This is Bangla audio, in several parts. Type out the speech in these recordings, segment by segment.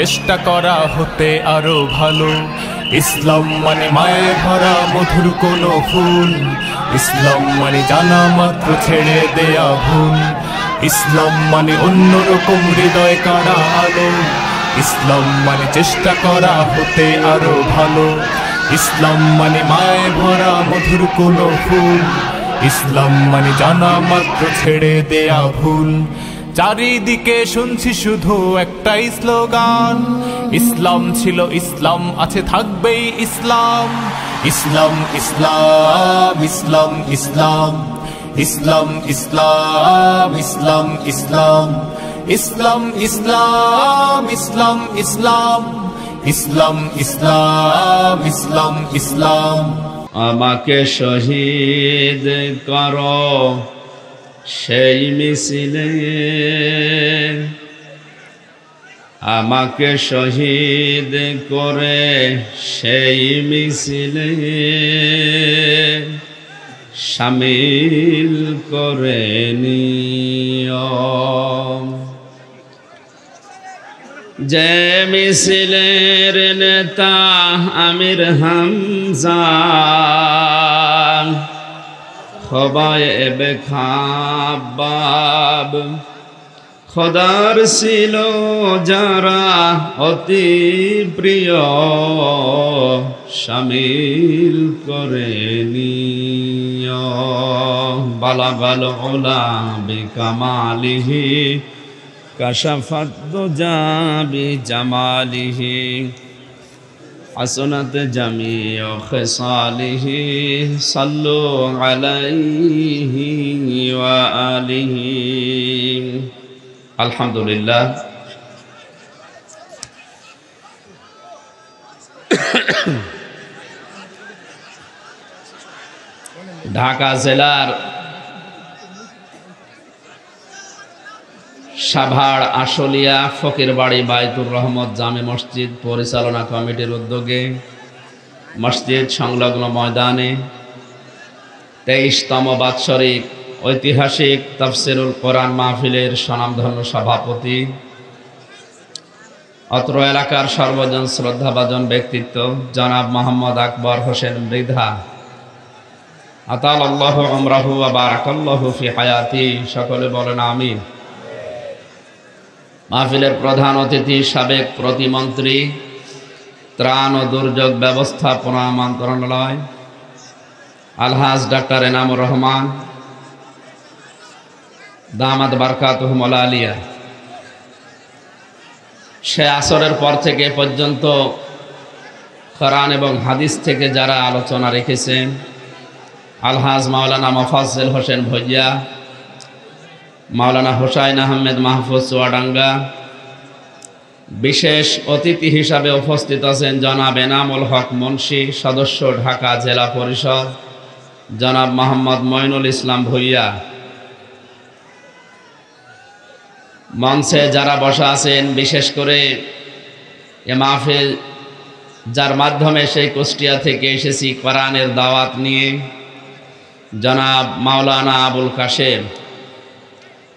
চেষ্টা করা হতে আরও ভালো। ইসলাম মানে মায়ে ভরা মধুর কোনো ফুল। ইসলাম মানে জানা মাত্র ছেড়ে দেয়া ভুল। ইসলাম মানে অন্যরকম হৃদয় কারা আলো। ইসলাম মানে চেষ্টা করা হতে আরও ভালো। ইসলাম মানে মায়ে ভরা মধুর কোনো ফুল। ইসলাম মানে জানা মাত্র ছেড়ে দেয়া ভুল। চারিদিকে শুনছি শুধু একটাই স্লোগান। ইসলাম ছিল ইসলাম, আছে থাকবেই ইসলাম। ইসলাম ইসলাম ইসলাম ইসলাম। ইসলাম ইসলাম ইসলাম ইসলাম। ইসলাম ইসলাম ইসলাম ইসলাম। ইসলাম ইসলাম ইসলাম ইসলাম। আমাকে শহীদ কর। সেই মিছিলে আমাকে শহীদ করে সেই মিছিলে সামিল করে যে মিছিলের নেতা আমির হামজা খবায়েব খাবাব। খদার ছিল যারা অতি প্রিয়, সামিল করে বালা বাল ওলা বিকামালিহি কাশাফাদ্দ জাবি জামালিহি। حسنت جميع خصاله صلوا عليه وآله الحمد لله ঢাকা জেলার সাভার আশলিয়া ফকির বাড়ি বায়তুর রহমত জামে মসজিদ পরিচালনা কমিটির উদ্যোগে মসজিদ সংলগ্ন ময়দানে তেইশতম বাৎসরিক ঐতিহাসিক তফসিরুল কোরআন মাহফিলের স্বনামধন্য সভাপতি। অত্র এলাকার সর্বজন শ্রদ্ধাভাজন ব্যক্তিত্ব জনাব মোহাম্মদ আকবর হোসেন মৃধা। আতাল আল্লাহ আমরাহু আবার ফি হায়াতি, সকলে বলেন আমিন। মাহফিলের প্রধান অতিথি, সাবেক প্রতিমন্ত্রী, ত্রাণ ও দুর্যোগ ব্যবস্থাপনা মন্ত্রণালয়, আলহাজ ডাক্তার এনামুর রহমান দামাদ বারকাত বারকাতহমলা আলিয়া সে আসরের পর থেকে পর্যন্ত কোরআন এবং হাদিস থেকে যারা আলোচনা রেখেছেন, আলহাজ মাওলানা মফাজেল হোসেন ভজিয়া মাওলানা হোসাইন আহমেদ মাহফুজ চুয়াডাঙ্গা বিশেষ অতিথি হিসাবে উপস্থিত আছেন জনাব এনামুল হক মুন্সি, সদস্য ঢাকা জেলা পরিষদ, জনাব মোহাম্মদ মইনুল ইসলাম ভুইয়া। মঞ্চে যারা বসা আছেন, বিশেষ করে এ মাহফিল যার মাধ্যমে সেই কুষ্টিয়া থেকে এসেছি কোরআনের দাওয়াত নিয়ে, জনাব মাওলানা আবুল কাশেম।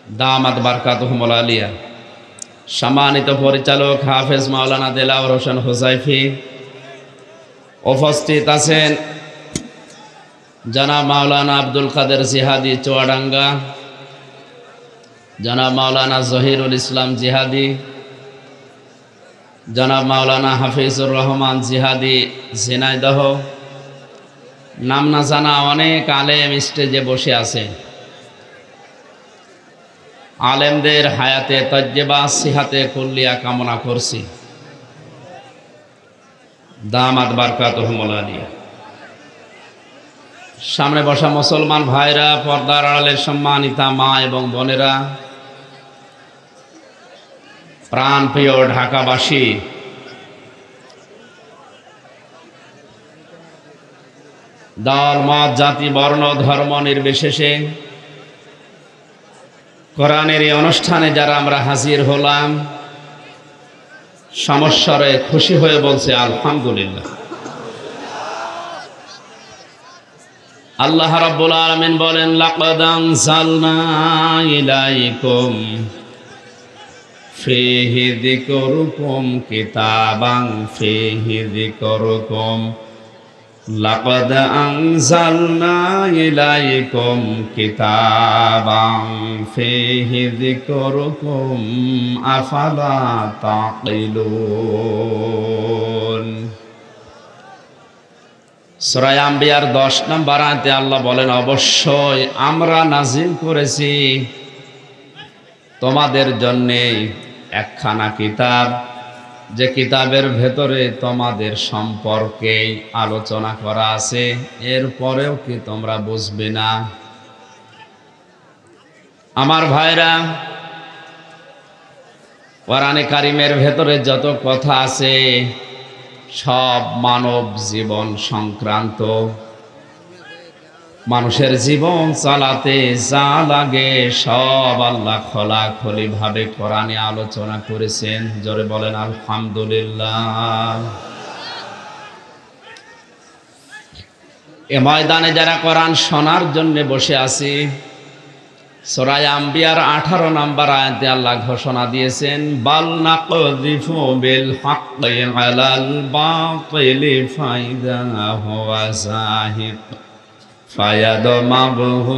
দামাত বারকাত আলিয়া। সম্মানিত পরিচালক হাফেজ মাওলানা দেলাওয়ার হোসেন হুসাইফি উপস্থিত আছেন জনাব মাওলানা আব্দুল কাদের জিহাদি চুয়াডাঙ্গা, জনাব মাওলানা জহিরুল ইসলাম জিহাদি, জনাব মাওলানা হাফিজুর রহমান জিহাদি ঝিনাইদহ। নাম না জানা অনেক আলেম স্টেজে বসে আছে। আলেমদের হায়াতে, তজ্জেবা, সিহাতে কুল্লিয়া কামনা করছি। দামাত বারকাত সামনে বসা মুসলমান ভাইরা, পর্দার আড়ালের সম্মানিতা মা এবং বোনেরা প্রাণ প্রিয় ঢাকাবাসী, দল, মত, জাতি, বর্ণ, ধর্ম নির্বিশেষে কোরআনের এই অনুষ্ঠানে যারা আমরা হাজির হলাম সমস্যারে খুশি হয়ে বলছে, আলহামদুলিল্লাহ। আল্লাহ রাব্বুল আলামিন বলেন, লাকাদ আনজালনা ইলাইকুম ফিহি যিকরুকুম কিতাবান ফিহি যিকরুকুম। লাকাদ আনজালনা ইলাইকুম কিতাবান ফিহি যিকরুকুম আফালা তাকিলুন সূরা আম্বিয়ার 10 নম্বর আয়াতে আল্লাহ বলেন অবশ্যই আমরা নাজিল করেছি তোমাদের জন্যে একখানা কিতাব যে কিতাবের ভেতরে তোমাদের সম্পর্কে আলোচনা করা আছে এরপরেও কি তোমরা বুঝবে না? আমার ভাইরা, কোরআনে কারিমের ভেতরে যত কথা আছে, সব মানব জীবন সংক্রান্ত। মানুষের জীবন চালাতে যা লাগে সব আল্লাহ খোলা খলি ভাবে কোরআনে আলোচনা করেছেন। জোরে বলেন, আলহামদুলিল্লাহ। এ ময়দানে যারা কোরআন শোনার জন্য বসে আছি সরাই আম্বিয়ার আঠারো নম্বর আয়াতে আল্লাহ ঘোষণা দিয়েছেন, বাল জাহিক فيدمغه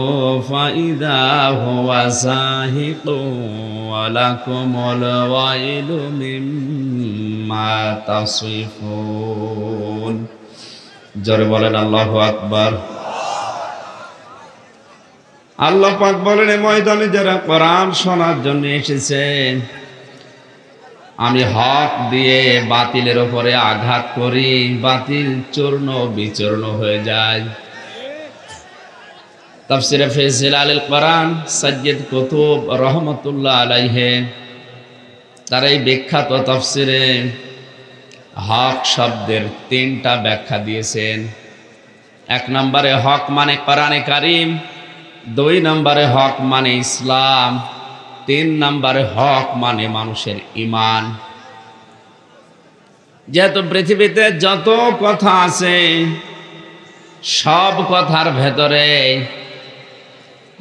فإذا هو زاهق ولكم الويل مما تصفون জোরে বলেন আল্লাহ আকবার আল্লাহ পাক বলেন এই ময়দানে যারা কোরআন শোনার জন্য এসেছে আমি হক দিয়ে বাতিলের উপরে আঘাত করি বাতিল চূর্ণ বিচূর্ণ হয়ে যায় তাফসিরে ফেজিল আল কোরআন সৈয়দ কুতুব রহমতুল্লাহ আলাইহে। তার এই বিখ্যাত তফসিরে হক শব্দের তিনটা ব্যাখ্যা দিয়েছেন। এক নম্বরে হক মানে কোরআনে কারিম, দুই নম্বরে হক মানে ইসলাম, তিন নম্বরে হক মানে মানুষের ইমান যেহেতু পৃথিবীতে যত কথা আছে, সব কথার ভেতরে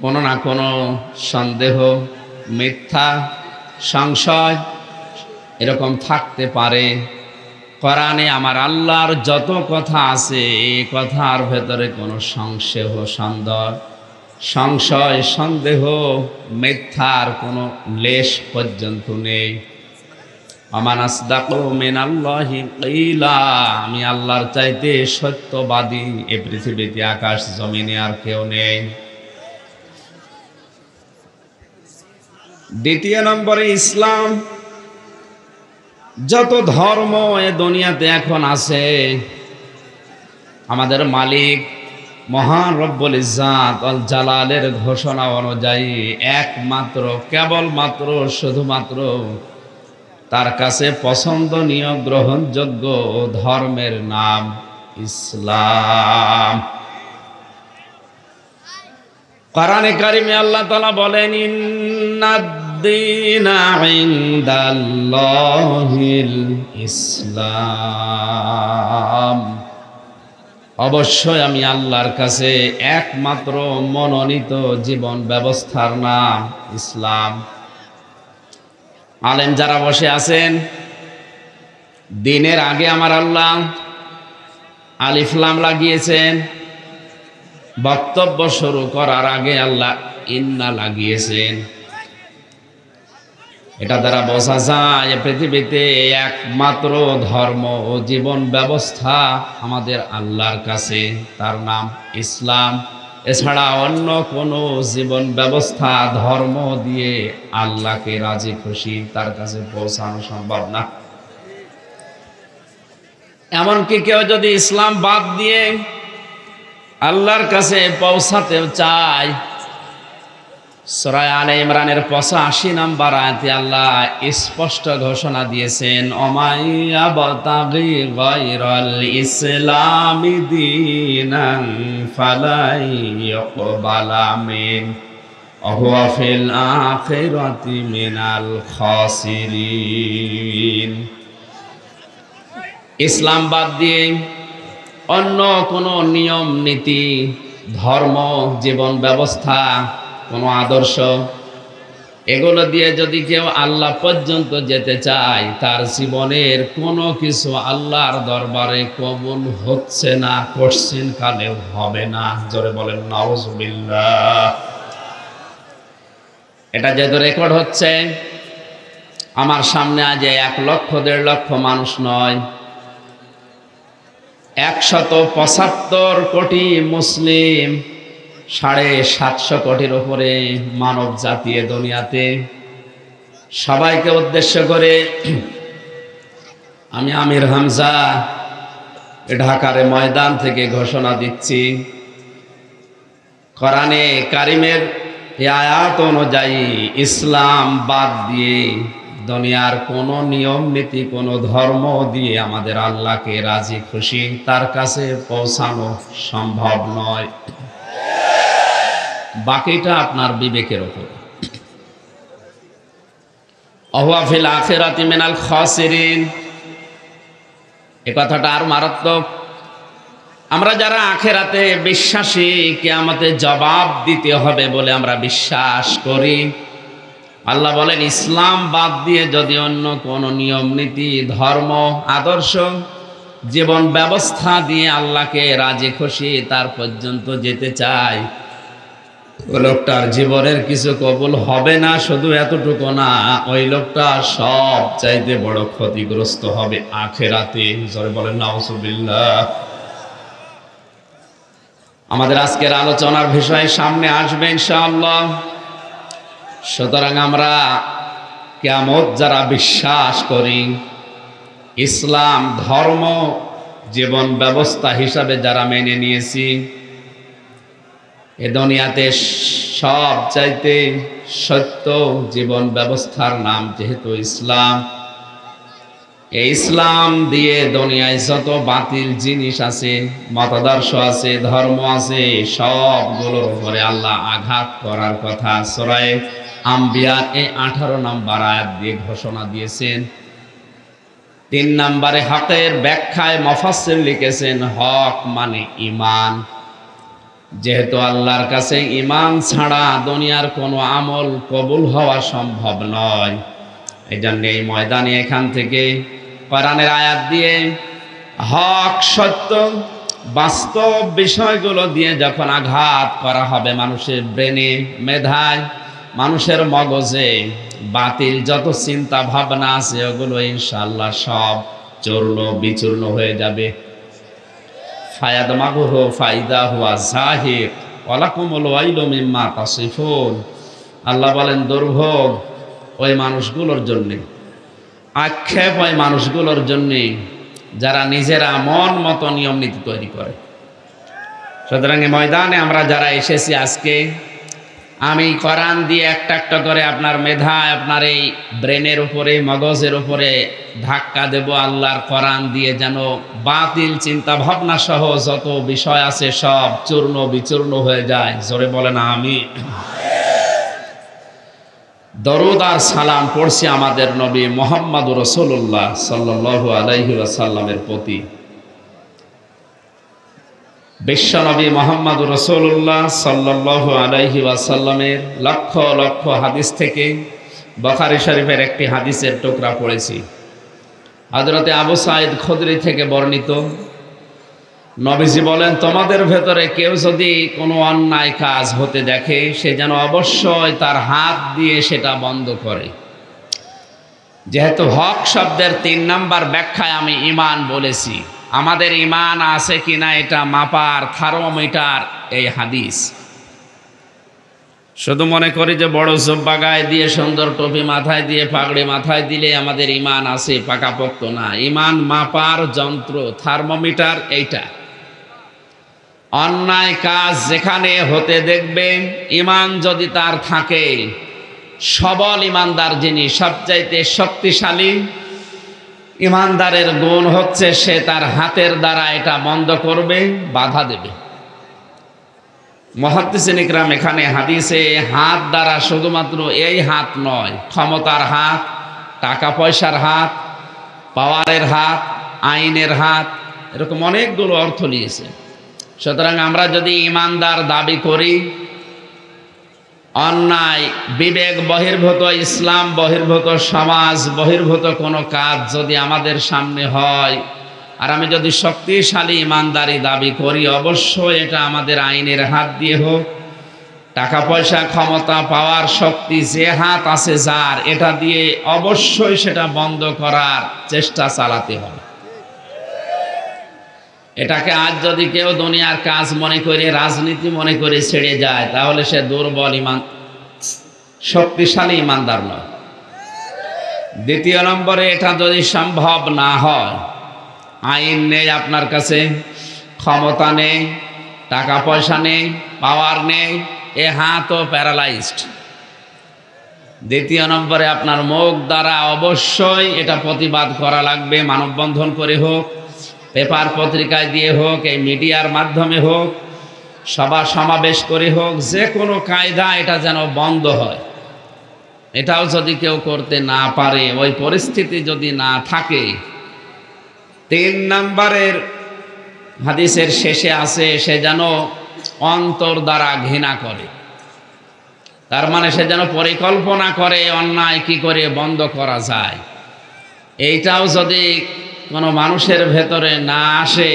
কোনো না কোনো সন্দেহ, মিথ্যা, সংশয় এরকম থাকতে পারে। কোরআনে আমার আল্লাহর যত কথা আছে এই কথার ভেতরে কোনো সংশয়, সন্দেহ সংশয়, সন্দেহ, মিথ্যার কোনো লেশ পর্যন্ত নেই। আমি আল্লাহর চাইতে সত্যবাদী। এ পৃথিবীতে আকাশ জমিনে আর কেউ নেই। দ্বিতীয় নম্বরে ইসলাম। যত ধর্ম এ দুনিয়াতে এখন আছে, আমাদের মালিক মহান রব্বুল ইজাত অল জালালের ঘোষণা অনুযায়ী একমাত্র, কেবলমাত্র, শুধুমাত্র তার কাছে পছন্দনীয়, গ্রহণযোগ্য ধর্মের নাম ইসলাম। কোরআনে কারিমে আল্লাহ তাআলা বলেন ইন্নাদ-দীনা ইনদাল্লাহিল ইসলাম অবশ্যই আমি আল্লাহর কাছে একমাত্র মনোনীত জীবন ব্যবস্থার নাম ইসলাম। আলেম যারা বসে আছেন, দিনের আগে আমার আল্লাহ আলিফলাম লাগিয়েছেন। বক্তব্য শুরু করার আগে আল্লাহ ইন্না লাগিয়েছেন। এটা দ্বারা বোঝা যায় পৃথিবীতে একমাত্র ধর্ম ও জীবন ব্যবস্থা আমাদের আল্লাহর কাছে। তার নাম ইসলাম। এছাড়া অন্য কোনো জীবন ব্যবস্থা, ধর্ম দিয়ে আল্লাহকে রাজি, খুশি তার কাছে পৌঁছানো সম্ভব না। এমনকি কেউ যদি ইসলাম বাদ দিয়ে আল্লাহর কাছে পৌঁছাতেও চায় সরাই আলে ইমরানের পঁচাশি নাম্বার আয়াতে আল্লাহ স্পষ্ট ঘোষণা দিয়েছেন অমাইয়া বতাগি গায়রাল ইসলামি দীনান ফালাই ইকবালা মিন অহুয়া ফিল আখিরাতি মিনাল খাসিরিন। ইসলাম বাদ দিয়ে অন্য কোনো নিয়ম, নীতি, ধর্ম, জীবন ব্যবস্থা কোনো আদর্শ? এগুলো দিয়ে যদি কেউ আল্লাহ পর্যন্ত যেতে চায়, তার জীবনের কোনো কিছু আল্লাহর দরবারে কবুল হচ্ছে না কোশ্চিন কালেও হবে না। জোরে বলেন, নাউজুবিল্লাহ। এটা যেহেতু রেকর্ড হচ্ছে, আমার সামনে আজ এক লক্ষ, দেড় লক্ষ মানুষ নয়, একশত পঁচাত্তর কোটি মুসলিম সাড়ে সাতশো কোটির ওপরে মানব জাতি এ দুনিয়াতে। সবাইকে উদ্দেশ্য করে আমি আমির হামজা ঢাকার ময়দান থেকে ঘোষণা দিচ্ছি। কোরআনে কারিমের আয়াত অনুযায়ী ইসলাম বাদ দিয়ে দুনিয়ার কোনো নিয়ম, নীতি, কোনো ধর্ম দিয়ে আমাদের আল্লাহকে রাজি, খুশি, তার কাছে পৌঁছানো সম্ভব নয়। বাকিটা আপনার বিবেকের ওপর অহুয়াফিল আখেরাতি মিনাল খসিরিন। এ কথাটা আর মারাত্মক। আমরা যারা আখেরাতে বিশ্বাসী কে আমাদের জবাব দিতে হবে বলে আমরা বিশ্বাস করি। আল্লাহ বলেন, ইসলাম বাদ দিয়ে যদি অন্য কোনো নিয়ম, নীতি, ধর্ম, আদর্শ, জীবন ব্যবস্থা দিয়ে আল্লাহকে রাজি, খুশি, তার পর্যন্ত যেতে চায় ওই লোকটার জীবনের কিছু কবুল হবে না, শুধু এতটুকু না, ওই লোকটা সব চাইতে বড় ক্ষতিগ্রস্ত হবে আখেরাতে। জোরে বলেন নাউসুবিল্লাহ আমাদের আজকের আলোচনার বিষয় সামনে আসবে ইনশাআল্লাহ। সুতরাং আমরা কেমত যারা বিশ্বাস করি, ইসলাম ধর্ম জীবন ব্যবস্থা হিসাবে যারা মেনে নিয়েছি এ দুনিয়াতে সব চাইতে সত্য জীবন ব্যবস্থার নাম যেহেতু ইসলাম। এই ইসলাম দিয়ে দুনিয়ায় যত বাতিল জিনিস আছে, মতাদর্শ আছে, ধর্ম আছে, সবগুলোর উপরে আল্লাহ আঘাত করার কথা সরাই আম্বিয়া এই আঠারো নম্বর আয়াত দিয়ে ঘোষণা দিয়েছেন। তিন নম্বরে হকের ব্যাখ্যায় মফাসিল লিখেছেন, হক মানে ইমান যেহেতু আল্লাহর কাছে ইমান ছাড়া দুনিয়ার কোনো আমল কবুল হওয়া সম্ভব নয়। এই জন্য এই ময়দানে এখান থেকে কোরআনের আয়াত দিয়ে হক, সত্য, বাস্তব বিষয়গুলো দিয়ে যখন আঘাত করা হবে মানুষের ব্রেনে, মেধায়, মানুষের মগজে, বাতিল যত চিন্তা ভাবনা আছে, ওগুলো ইনশাল্লাহ সব চূর্ণ বিচূর্ণ হয়ে যাবে। ফায়াদ মাগুহ ফাইদা হুয়া জাহির ওয়ালাকুমুল ওয়াইলু মিম্মা তাসিফুন। আল্লাহ বলেন, দুর্ভোগ ওই মানুষগুলোর জন্যে, আক্ষেপ ওই মানুষগুলোর জন্যে যারা নিজেরা মন মতো নিয়ম নীতি তৈরি করে। সুতরাং ময়দানে আমরা যারা এসেছি আজকে আমি কোরআন দিয়ে একটা একটা করে আপনার মেধায় আপনার এই ব্রেনের উপরে, মগজের উপরে ধাক্কা দেব আল্লাহর কোরআন দিয়ে যেন বাতিল চিন্তা ভাবনা সহ যত বিষয় আছে সব চূর্ণ বিচূর্ণ হয়ে যায়। জোরে বলেন আমি দরুদ আর সালাম পড়ছি আমাদের নবী মোহাম্মদ রসুল্লাহ সাল্লু আলাইহি আসাল্লামের প্রতি। বিশ্বনবী মোহাম্মদ রসুল্লাহ সাল্লাহ আলাইহি ওয়াসাল্লামের লক্ষ লক্ষ হাদিস থেকে বখারি শরীফের একটি হাদিসের টুকরা পড়েছি। হজরতে আবু সাইদ খদরি থেকে বর্ণিত, নবীজি বলেন, তোমাদের ভেতরে কেউ যদি কোনো অন্যায় কাজ হতে দেখে, সে যেন অবশ্যই তার হাত দিয়ে সেটা বন্ধ করে। যেহেতু হক শব্দের তিন নাম্বার ব্যাখ্যায় আমি ইমান বলেছি আমাদের ইমান আছে কিনা এটা মাপার থার্মোমিটার এই হাদিস। শুধু মনে করি যে বড় জব্বা গায়ে দিয়ে, সুন্দর টপি মাথায় দিয়ে, পাগড়ি মাথায় দিলে আমাদের ইমান আছে, পাকাপোক্ত না। ইমান মাপার যন্ত্র, থার্মোমিটার এইটা। অন্যায় কাজ যেখানে হতে দেখবে ইমান যদি তার থাকে, সবল ইমানদার যিনি সবচাইতে শক্তিশালী ইমানদারের গুণ হচ্ছে সে তার হাতের দ্বারা এটা বন্ধ করবে, বাধা দেবে। মহাদ্দিসিন ইকরাম এখানে হাদিসে হাত দ্বারা শুধুমাত্র এই হাত নয়, ক্ষমতার হাত, টাকা পয়সার হাত, পাওয়ারের হাত, আইনের হাত, এরকম অনেকগুলো অর্থ নিয়েছে। সুতরাং আমরা যদি ইমানদার দাবি করি অন্যায়, বিবেক বহির্ভূত, ইসলাম বহির্ভূত, সমাজ বহির্ভূত কোনো কাজ যদি আমাদের সামনে হয়, আর আমি যদি শক্তিশালী ইমানদারি দাবি করি, অবশ্যই এটা আমাদের আইনের হাত দিয়ে হোক। টাকা, পয়সা, ক্ষমতা, পাওয়ার শক্তি যে হাত আছে যার, এটা দিয়ে অবশ্যই সেটা বন্ধ করার চেষ্টা চালাতে হবে। এটাকে আজ যদি কেউ দুনিয়ার কাজ মনে করে, রাজনীতি মনে করে ছেড়ে যায়, তাহলে সে দুর্বল ইমান, শক্তিশালী ইমানদার নয়। দ্বিতীয় নম্বরে এটা যদি সম্ভব না হয়, আইন নেই আপনার কাছে, ক্ষমতা নেই টাকা পয়সা নেই, পাওয়ার নেই, এ হাতও প্যারালাইজড। দ্বিতীয় নম্বরে আপনার মুখ দ্বারা অবশ্যই এটা প্রতিবাদ করা লাগবে, মানববন্ধন করে হোক পেপার পত্রিকায় দিয়ে হোক, এই মিডিয়ার মাধ্যমে হোক, সভা সমাবেশ করে হোক, যে কোনো কায়দা এটা যেন বন্ধ হয়। এটাও যদি কেউ করতে না পারে, ওই পরিস্থিতি যদি না থাকে, তিন নম্বরের হাদিসের শেষে আছে, সে যেন অন্তর দ্বারা ঘৃণা করে। তার মানে সে যেন পরিকল্পনা করে, অন্যায় কি করে বন্ধ করা যায়। এইটাও যদি কোনো মানুষের ভেতরে না আসে,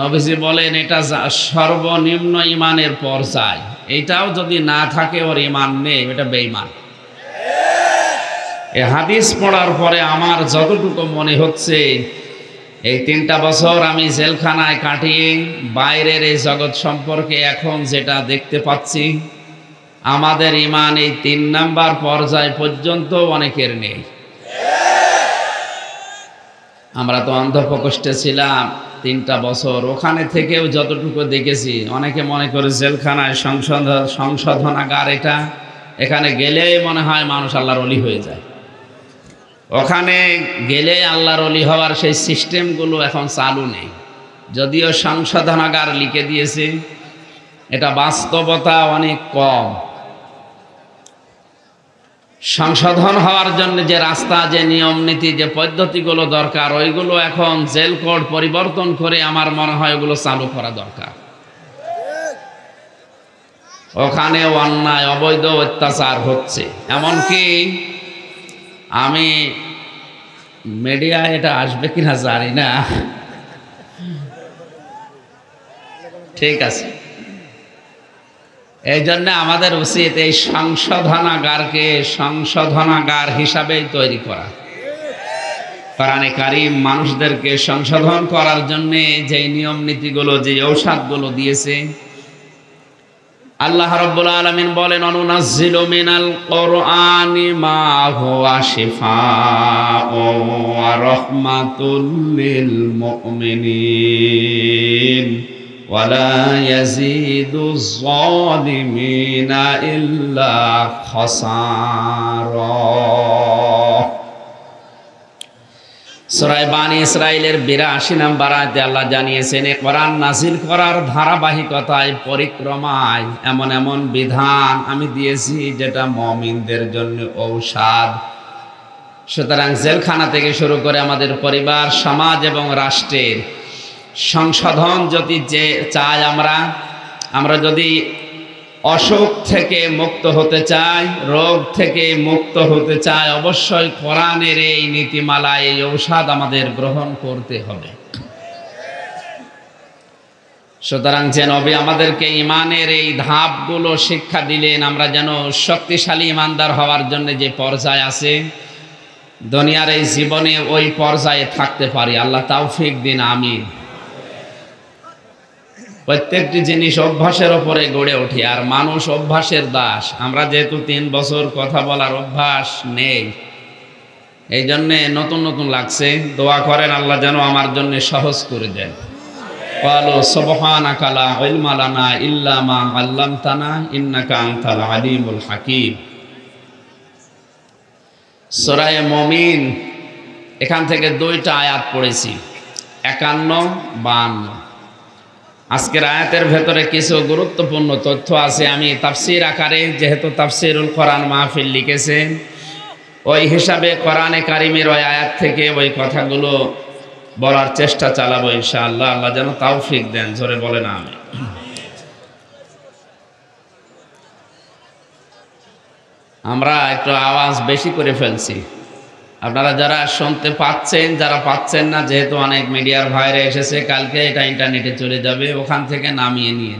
নবীজি বলেন, এটা সর্বনিম্ন ইমানের পর্যায়। এইটাও যদি না থাকে, ওর ইমান নেই, এটা বেইমান এ হাদিস পড়ার পরে আমার যতটুকু মনে হচ্ছে, এই তিনটা বছর আমি জেলখানায় কাটিয়ে বাইরের এই জগৎ সম্পর্কে এখন যেটা দেখতে পাচ্ছি, আমাদের ইমান এই তিন নাম্বার পর্যায় পর্যন্ত অনেকের নেই। আমরা তো অন্ধপ্রকোষ্ঠে ছিলাম তিনটা বছর। ওখানে থেকেও যতটুকু দেখেছি, অনেকে মনে করে জেলখানায় সংশোধ সংশোধনাগার এটা। এখানে গেলেই মনে হয় মানুষ আল্লাহর অলি হয়ে যায়। ওখানে গেলে আল্লাহর অলি হওয়ার সেই সিস্টেমগুলো এখন চালু নেই। যদিও সংশোধনাগার লিখে দিয়েছে, এটা বাস্তবতা অনেক কম। সংশোধন হওয়ার জন্য যে রাস্তা, যে নিয়ম নীতি, যে পদ্ধতিগুলো দরকার, ওইগুলো এখন জেল কোড পরিবর্তন করে আমার মনে হয় ওগুলো চালু করা দরকার। ওখানে অন্যায়, অবৈধ অত্যাচার হচ্ছে। এমনকি আমি মিডিয়া এটা আসবে কিনা জানি না। ঠিক আছে। এই জন্য আমাদের উচিত এই সংশোধনাগারকে সংশোধনাগার হিসাবেই তৈরি করা। কোরআনে কারিম মানুষদেরকে সংশোধন করার জন্যে যে নিয়ম নীতিগুলো যে ঔষধগুলো দিয়েছে, আল্লাহ রাব্বুল আলামিন বলেন, অনুনাজ্জিলু মিনাল কোরআনি মা হুয়া মুমিনিন। ولا يزيد الظالمين إلا خسارا সরাই বানী ইসরায়েলের বিরাশি নাম্বার আয়তে আল্লাহ জানিয়েছেন এ কোরআন নাজিল করার ধারাবাহিকতায় পরিক্রমায় এমন এমন বিধান আমি দিয়েছি যেটা মমিনদের জন্য ঔষধ সুতরাং জেলখানা থেকে শুরু করে আমাদের পরিবার সমাজ এবং রাষ্ট্রের সংশোধন যদি যে চাই আমরা আমরা যদি অসুখ থেকে মুক্ত হতে চাই, রোগ থেকে মুক্ত হতে চাই, অবশ্যই কোরআনের এই নীতিমালা, এই ঔষধ আমাদের গ্রহণ করতে হবে। সুতরাং যে নবী আমাদেরকে ইমানের এই ধাপগুলো শিক্ষা দিলেন, আমরা যেন শক্তিশালী ইমানদার হওয়ার জন্য যে পর্যায় আছে, দুনিয়ার এই জীবনে ওই পর্যায়ে থাকতে পারি। আল্লাহ তাওফিক দিন, আমিন। প্রত্যেকটি জিনিস অভ্যাসের ওপরে গড়ে ওঠে আর মানুষ অভ্যাসের দাস আমরা যেহেতু তিন বছর কথা বলার অভ্যাস নেই এই জন্যে নতুন নতুন লাগছে দোয়া করেন আল্লাহ যেন আমার জন্য সহজ করে দেন قالوا سبحانك لا علم لنا إلا ما علمتنا إنك أنت العليم الحكيم সূরা মুমিন এখান থেকে দুইটা আয়াত পড়েছি একান্ন বান্ন আজকের আয়াতের ভেতরে কিছু গুরুত্বপূর্ণ তথ্য আছে। আমি তাফসির আকারে যেহেতু তাফসিরুল কোরআন মাহফিল লিখেছে, ওই হিসাবে কোরআনে কারিমের ওই আয়াত থেকে ওই কথাগুলো বলার চেষ্টা চালাবো ইনশাআল্লাহ। আল্লাহ যেন তাওফিক দেন, জোরে বলে না আমি আমরা একটু আওয়াজ বেশি করে ফেলছি। আপনারা যারা শুনতে পাচ্ছেন, যারা পাচ্ছেন না, যেহেতু অনেক মিডিয়ার ভাইরে এসেছে, কালকে এটা ইন্টারনেটে চলে যাবে, ওখান থেকে নামিয়ে নিয়ে।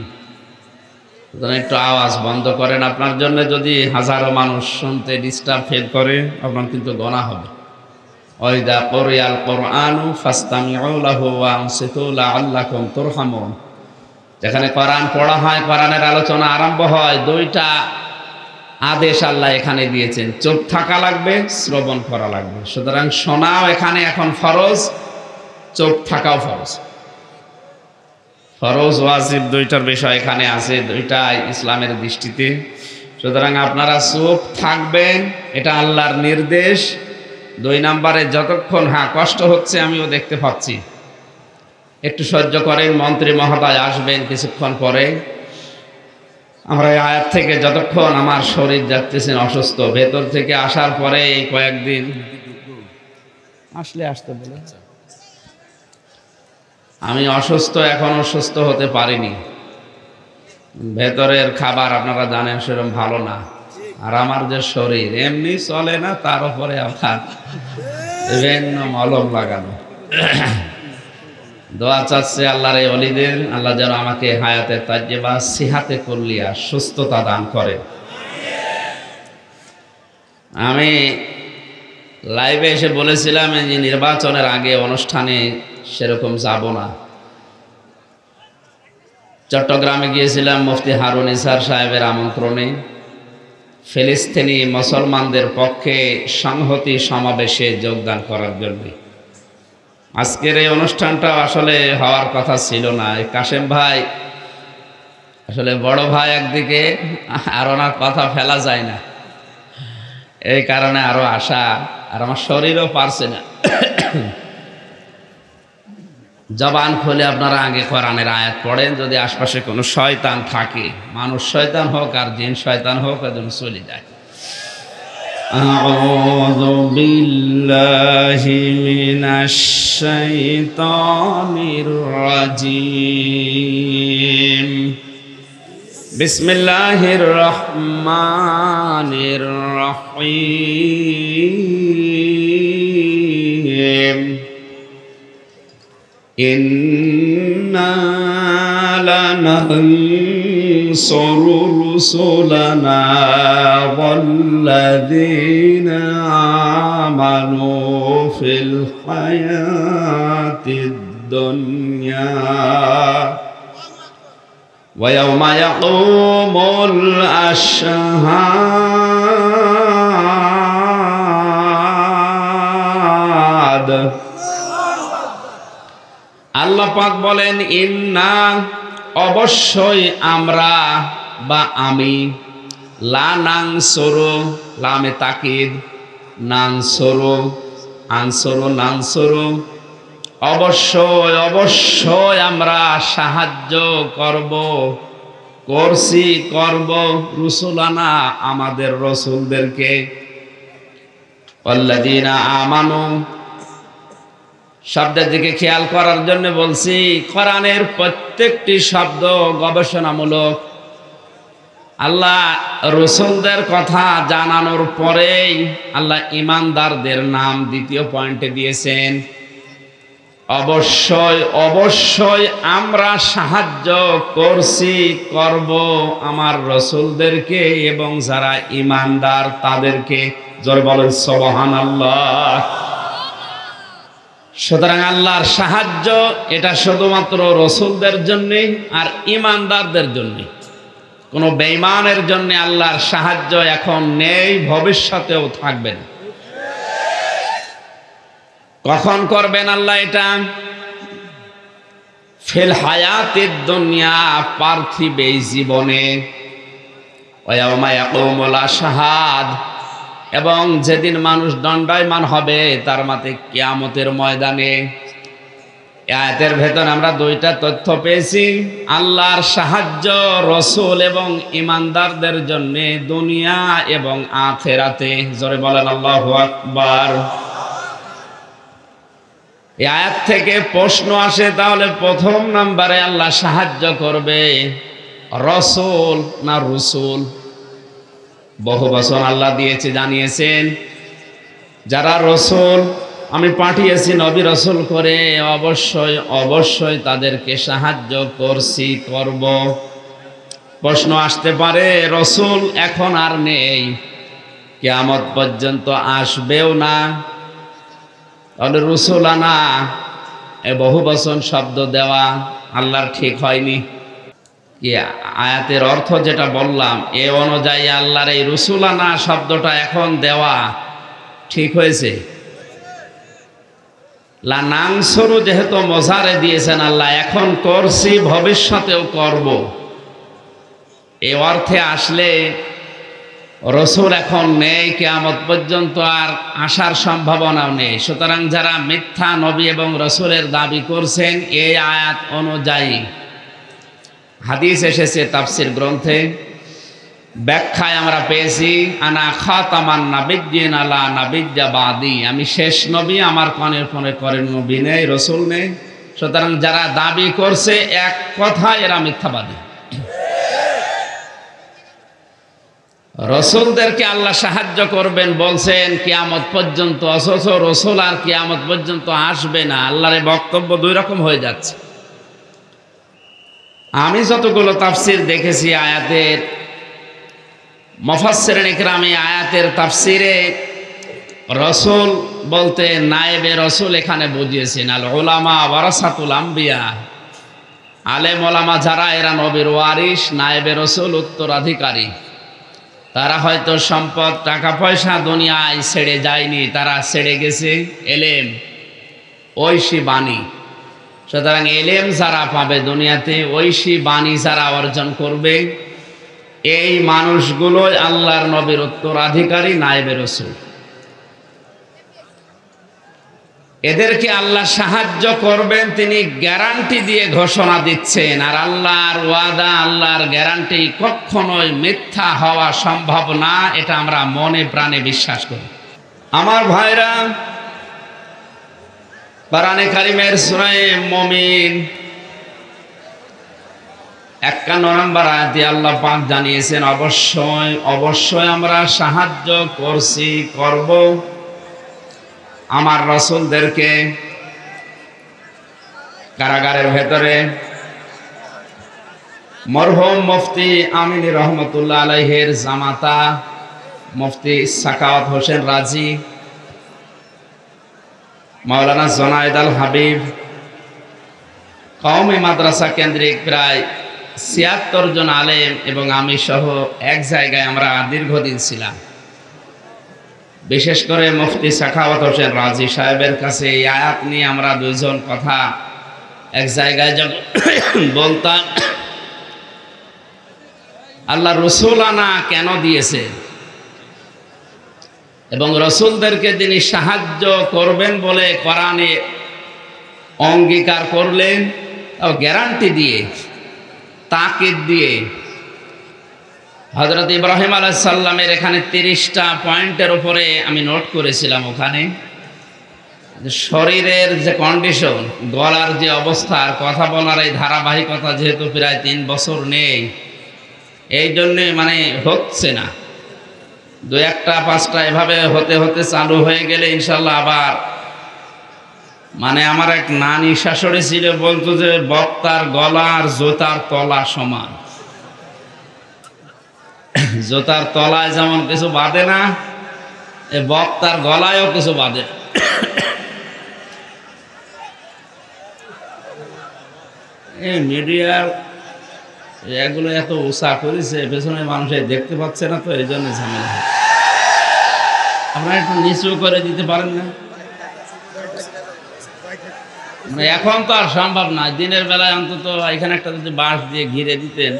একটু আওয়াজ বন্ধ করেন। আপনার জন্য যদি হাজারো মানুষ শুনতে ডিস্টার্ব ফিল করে, আপনার কিন্তু গণা হবে। ওইদা কোরিয়াল কোরআনু ফাস্তামিউ লাহু ওয়া আনসিতু লাআল্লাকুম তুরহামুন। যেখানে কোরআন পড়া হয়, কোরআনের আলোচনা আরম্ভ হয়, দুইটা আদেশ আল্লাহ এখানে দিয়েছেন। চোখ থাকা লাগবে, শ্রবণ করা লাগবে। সুতরাং শোনাও এখানে এখন ফরজ চোখ থাকাও ফরজ। ফরজ, ওয়াজিব দুইটার বিষয় এখানে আছে, দুইটা ইসলামের দৃষ্টিতে। সুতরাং আপনারা চোখ থাকবেন, এটা আল্লাহর নির্দেশ। দুই নাম্বারে, যতক্ষণ হ্যাঁ কষ্ট হচ্ছে, আমিও দেখতে পাচ্ছি। একটু সহ্য করেন, মন্ত্রী মহোদয় আসবেন কিছুক্ষণ পরে। আমরা এই আয়াত থেকে যতক্ষণ আমার শরীর যাচ্ছেন অসুস্থ, ভেতর থেকে আসার পরে এই কয়েকদিন আসলে আসতে বলে। আমি অসুস্থ, এখন অসুস্থ হতে পারিনি। ভেতরের খাবার আপনারা জানেন সেরকম ভালো না। আর আমার যে শরীর, এমনি চলে না, তার উপরে আবার বিভিন্ন মলম লাগানো। দোয়া চাচ্ছে আল্লাহর এই অলিদের। আল্লাহ যেন আমাকে হায়াতের তাজ্যে বা সিহাতে করলিয়া সুস্থতা দান করে। আমি লাইভে এসে বলেছিলাম যে নির্বাচনের আগে অনুষ্ঠানে সেরকম যাব না। চট্টগ্রামে গিয়েছিলাম মুফতি হারুন ইসার সাহেবের আমন্ত্রণে। ফিলিস্তিনি মুসলমানদের পক্ষে সংহতি সমাবেশে যোগদান করার জন্য। আজকের এই অনুষ্ঠানটা আসলে হওয়ার কথা ছিল না। কাশেম ভাই, আসলে বড় ভাই একদিকে, আর ওনার কথা ফেলা যায় না। এই কারণে আরও আশা, আর আমার শরীরও পারছে না। জবান খুলে আপনারা আগে কোরআনের আয়াত পড়েন, যদি আশপাশে কোনো শয়তান থাকে। মানুষ শয়তান হোক আর জিন শয়তান হোক একদম চলে যায়। أعوذ بالله من الشيطان الرجيم. بسم الله الرحمن الرحيم. إنا لننصر رسلنا والذين آمنوا في الحياة الدنيا ويوم يقوم الأشهاد আল্লাহ পাক বলেন ইন্না অবশ্যই আমরা বা আমি লা নাং সরো, লামে তাকিদ, নাং সরো আনসরো নাং সরো। অবশ্যই অবশ্যই আমরা সাহায্য করব, করছি, করব রসুলানা আমাদের রসুলদেরকে। আমানু শব্দের দিকে খেয়াল করার জন্য বলছি, কোরআনের প্রত্যেকটি শব্দ গবেষণামূলক। আল্লাহ রসুলদের কথা জানানোর পরেই আল্লাহ ইমানদারদের নাম দ্বিতীয় পয়েন্টে দিয়েছেন। অবশ্যই অবশ্যই আমরা সাহায্য করছি, করব আমার রসুলদেরকে এবং যারা ইমানদার তাদেরকে। জোর বলেন সবহান আল্লাহ সুতরাং আল্লাহর সাহায্য এটা শুধুমাত্র রসুলদের জন্যে আর ইমানদারদের জন্যে। কোনো বেইমানের জন্য আল্লাহর সাহায্য এখন নেই, ভবিষ্যতেও থাকবে না। কখন করবেন আল্লাহ এটা? ফেল হায়াতের দুনিয়া পার্থিব এই জীবনে শাহাদ এবং যেদিন মানুষ দণ্ডায়মান হবে, তার মাতে কেয়ামতের ময়দানে। আয়াতের ভেতর আমরা দুইটা তথ্য পেয়েছি। আল্লাহর সাহায্য, রসুল এবং ইমানদারদের জন্য দুনিয়া এবং আখেরাতে। জোরে বলেন, আল্লাহ আকবার। এই আয়াত থেকে প্রশ্ন আসে, তাহলে প্রথম নাম্বারে আল্লাহ সাহায্য করবে। রসুল না রসুল? বহু বছর আল্লাহ দিয়েছে, জানিয়েছেন। যারা রসুল, আমি পাঠিয়েছি নবী রসুল করে, অবশ্যই অবশ্যই তাদেরকে সাহায্য করছি, করব। প্রশ্ন আসতে পারে, রসুল এখন আর নেই। কেয়ামত পর্যন্ত আসবেও না। তাহলে রসুল আনা এ বহু বচন শব্দ দেওয়া আল্লাহর ঠিক হয়নি। আয়াতের অর্থ যেটা বললাম, এ অনুযায়ী আল্লাহর এই রসুলানা শব্দটা এখন দেওয়া ঠিক হয়েছে। লানাংসরু যেহেতু মজারে দিয়েছেন আল্লাহ, এখন করছি, ভবিষ্যতেও করব। এ অর্থে আসলে রসুল এখন নেই, কেয়ামত পর্যন্ত আর আসার সম্ভাবনাও নেই। সুতরাং যারা মিথ্যা নবী এবং রসুলের দাবি করছেন, এই আয়াত অনুযায়ী হাদিস এসেছে তাফসির গ্রন্থে। ব্যাখ্যায় আমরা পেয়েছি, আনা খাতামান নাবিদ্দিন আলা নাবিদ্যা বাদি। আমি শেষ নবী, আমার কনের ফোনে করেন, নবী নেই, রসুল নেই। সুতরাং যারা দাবি করছে, এক কথা এরা মিথ্যাবাদী। রসুলদেরকে আল্লাহ সাহায্য করবেন, বলছেন, কিয়ামত পর্যন্ত অথচ রসুল আর কিয়ামত পর্যন্ত আসবে না। আল্লাহর বক্তব্য দুই রকম হয়ে যাচ্ছে। আমি যতগুলো তাফসির দেখেছি আয়াতের মফাসের নিকরামি আয়াতের তাফসিরে রসুল বলতে নায়েবে রসুল এখানে বুঝিয়েছেন, আল ওলামা ওয়ারাসাতুল আম্বিয়া। আলেম ওলামা যারা, এরা নবীর ওয়ারিস নায়েবে রসুল উত্তরাধিকারী। তারা হয়তো সম্পদ, টাকা, পয়সা দুনিয়ায় ছেড়ে যায়নি, তারা ছেড়ে গেছে এলেম, ঐশী বাণী। সুতরাং এলেম যারা পাবে দুনিয়াতে, ঐশী বাণী যারা অর্জন করবে, এই মানুষগুলোই আল্লাহর নবীর উত্তরাধিকারী নায়েবে রসুল। এদেরকে আল্লাহ সাহায্য করবেন, তিনি গ্যারান্টি দিয়ে ঘোষণা দিচ্ছেন, আর আল্লাহর ওয়াদা, আল্লাহর গ্যারান্টি কখনোই মিথ্যা হওয়া সম্ভব না, এটা আমরা মনে প্রাণে বিশ্বাস করি। আমার ভাইরা বারানে কারিমের সুরায় মমিন। একান্ন নম্বর আয়াতে আল্লাহ পাক জানিয়েছেন, অবশ্যই অবশ্যই আমরা সাহায্য করছি, করব। আমার রসুলদেরকে কারাগারের ভেতরে মরহুম মুফতি আমিনী রহমতুল্লাহ আলহের জামাতা মুফতি সাকাওয়াত হোসেন রাজি মাওলানা জনায়দ আল হাবিব, কওমি মাদ্রাসা কেন্দ্রিক প্রায় ছিয়াত্তর জন আলেম এবং আমি সহ এক জায়গায় আমরা দীর্ঘদিন ছিলাম। বিশেষ করে মুফতি সাখাওয়াত হোসেন রাজি সাহেবের কাছে এই আয়াত নিয়ে আমরা দুইজন কথা এক জায়গায় যখন বলতাম, আল্লাহ রসুলানা কেন দিয়েছে? এবং রসুলদেরকে তিনি সাহায্য করবেন বলে কোরআনে অঙ্গীকার করলেন ও গ্যারান্টি দিয়ে, তাকিদ দিয়ে। হজরত ইব্রাহিম আলাইসাল্লামের এখানে তিরিশটা পয়েন্টের উপরে আমি নোট করেছিলাম ওখানে। শরীরের যে কন্ডিশন গলার যে অবস্থা আর কথা বলার এই ধারাবাহিকতা যেহেতু প্রায় তিন বছর নেই, এই জন্যে মানে হচ্ছে না। দু একটা, পাঁচটা এভাবে হতে হতে চালু হয়ে গেলে ইনশাল্লাহ আবার। মানে আমার এক নানি শাশুড়ি ছিল, বলতো যে বক্তার গলার জোতার তলা সমান। জোতার তলায় যেমন কিছু বাঁধে না, এ বক্তার গলায়ও কিছু বাঁধে। এই মিডিয়ার এগুলো এত উষা করেছে পেছনে মানুষের দেখতে পাচ্ছে না তো, এই জন্য ঝামেলা আপনারা একটু নিচু করে দিতে পারেন না, এখন তো আর সম্ভব না। দিনের বেলায় অন্তত এখানে একটা যদি বাঁশ দিয়ে ঘিরে দিতেন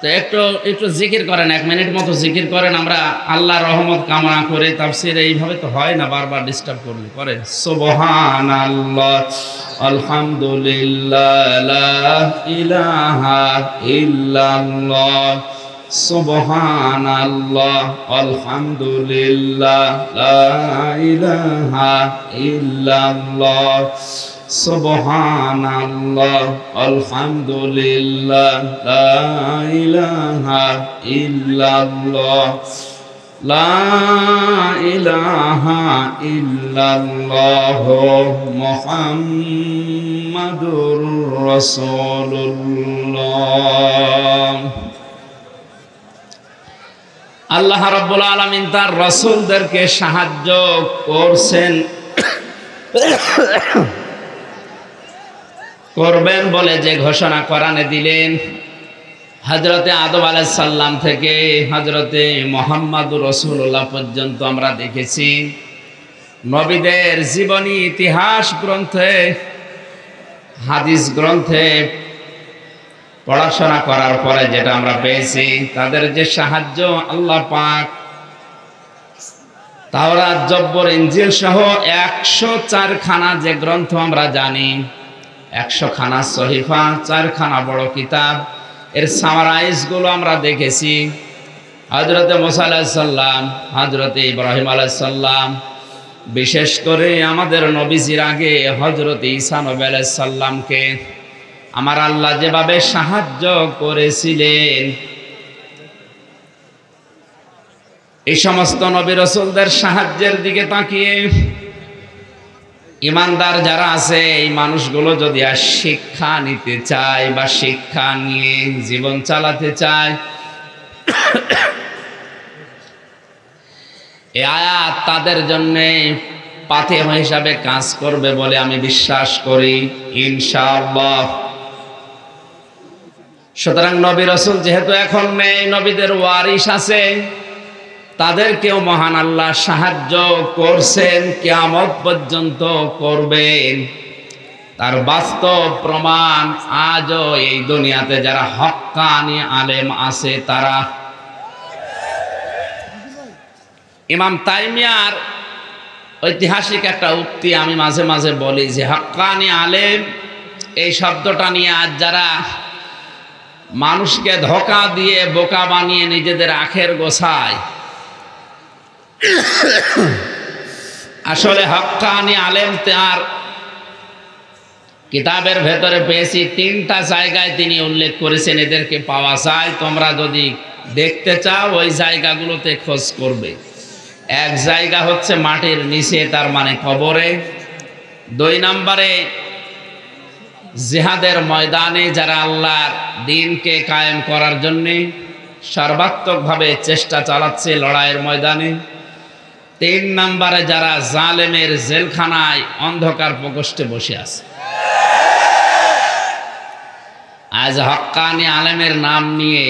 তো একটু একটু জিকির করেন, এক মিনিট মতো জিকির করেন, আমরা আল্লাহ রহমত কামনা করে। তাফসির এইভাবে তো হয় না, বারবার ডিস্টার্ব করলে করে সুবহান আল্লাহ আলহামদুলিল্লাহ, ইলাহা সুবহান আল্লাহ আলহামদুলিল্লাহ ইলাহা ইল্লাল্লাহ। সুবহানাল্লাহ, আলহামদুলিল্লাহ, লা ইলাহা ইল্লাল্লাহ, লা ইলাহা ইল্লাল্লাহ মুহাম্মাদুর রাসূলুল্লাহ। আল্লাহ রাব্বুল আলামিন তার রাসূলদেরকে সাহায্য করছেন। করবেন বলে যে ঘোষণা কোরআনে দিলেন। হজরতে আদম সাল্লাম থেকে হজরতে মোহাম্মদুর রসুল্লাহ পর্যন্ত আমরা দেখেছি। নবীদের জীবনী ইতিহাস গ্রন্থে, হাদিস গ্রন্থে পড়াশোনা করার পরে যেটা আমরা পেয়েছি, তাদের যে সাহায্য আল্লাহ পাক তাওরাত, জব্বর, ইঞ্জিল সহ একশো চারখানা যে গ্রন্থ আমরা জানি। একশো খানা সহিফা, চারখানা বড় কিতাব। এর সামারাইজগুলো আমরা দেখেছি। হজরতে মোসা আলাহিসাল্লাম হজরতে ইব্রাহিম আলাহিসাল্লাম বিশেষ করে আমাদের নবীজির আগে হজরত ঈসা নবী আলাইসাল্লামকে আমার আল্লাহ যেভাবে সাহায্য করেছিলেন, এই সমস্ত নবী রসুলদের সাহায্যের দিকে তাকিয়ে ইমানদার যারা আছে, এই মানুষগুলো যদি আর শিক্ষা নিতে চায় বা শিক্ষা নিয়ে জীবন চালাতে চায়, এ তাদের জন্যে পাথে হিসাবে কাজ করবে বলে আমি বিশ্বাস করি, ইনশাআল্লাহ। সুতরাং নবী রসুল যেহেতু এখন নেই, নবীদের ওয়ারিস আছে তাদেরকেও মহান আল্লাহ সাহায্য করছেন, কেয়ামত পর্যন্ত করবেন। তার বাস্তব প্রমাণ আজও এই দুনিয়াতে যারা হক্কানি আলেম আছে তারা। ইমাম তাইমিয়ার ঐতিহাসিক একটা উক্তি আমি মাঝে মাঝে বলি যে হক্কানি আলেম এই শব্দটা নিয়ে আজ যারা মানুষকে ধোকা দিয়ে বোকা বানিয়ে নিজেদের আখের গোছায় আসলে হক্কানি আলেম তার কিতাবের ভেতরে পেয়েছি তিনটা জায়গায় তিনি উল্লেখ করেছেন, এদেরকে পাওয়া যায়। তোমরা যদি দেখতে চাও, ওই জায়গাগুলোতে খোঁজ করবে। এক জায়গা হচ্ছে মাটির নিচে, তার মানে কবরে। দুই নম্বরে, জেহাদের ময়দানে যারা আল্লাহর দিনকে কায়েম করার জন্যে সর্বাত্মকভাবে চেষ্টা চালাচ্ছে লড়াইয়ের ময়দানে। তিন নম্বরে যারা জালেমের জেলখানায় অন্ধকার প্রকোষ্ঠে বসে আছে। আজ হক্কানি আলেমের নাম নিয়ে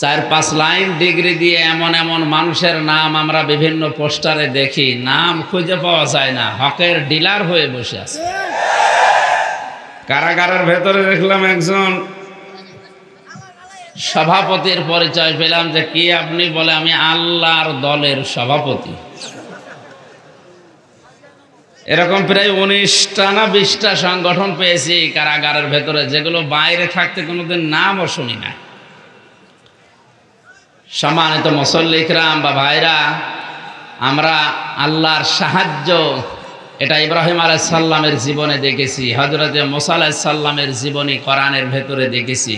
চার পাঁচ লাইন ডিগ্রি দিয়ে এমন এমন মানুষের নাম আমরা বিভিন্ন পোস্টারে দেখি। নাম খুঁজে পাওয়া যায় না। হকের ডিলার হয়ে বসে আছে। কারাগারের ভেতরে দেখলাম একজন সভাপতির পরিচয় পেলাম যে কি আপনি বলে, আমি আল্লাহর দলের সভাপতি। এরকম প্রায় উনিশটা না বিশটা সংগঠন পেয়েছি কারাগারের ভেতরে, যেগুলো বাইরে থাকতে কোনোদিন নামও শুনি না সম্মানিত মুসল্লিকরাম বা ভাইরা, আমরা আল্লাহর সাহায্য, এটা ইব্রাহিম আলাইসাল্লামের জীবনে দেখেছি হজরতে মোসা আলাইসাল্লামের জীবনী কোরআনের ভেতরে দেখেছি।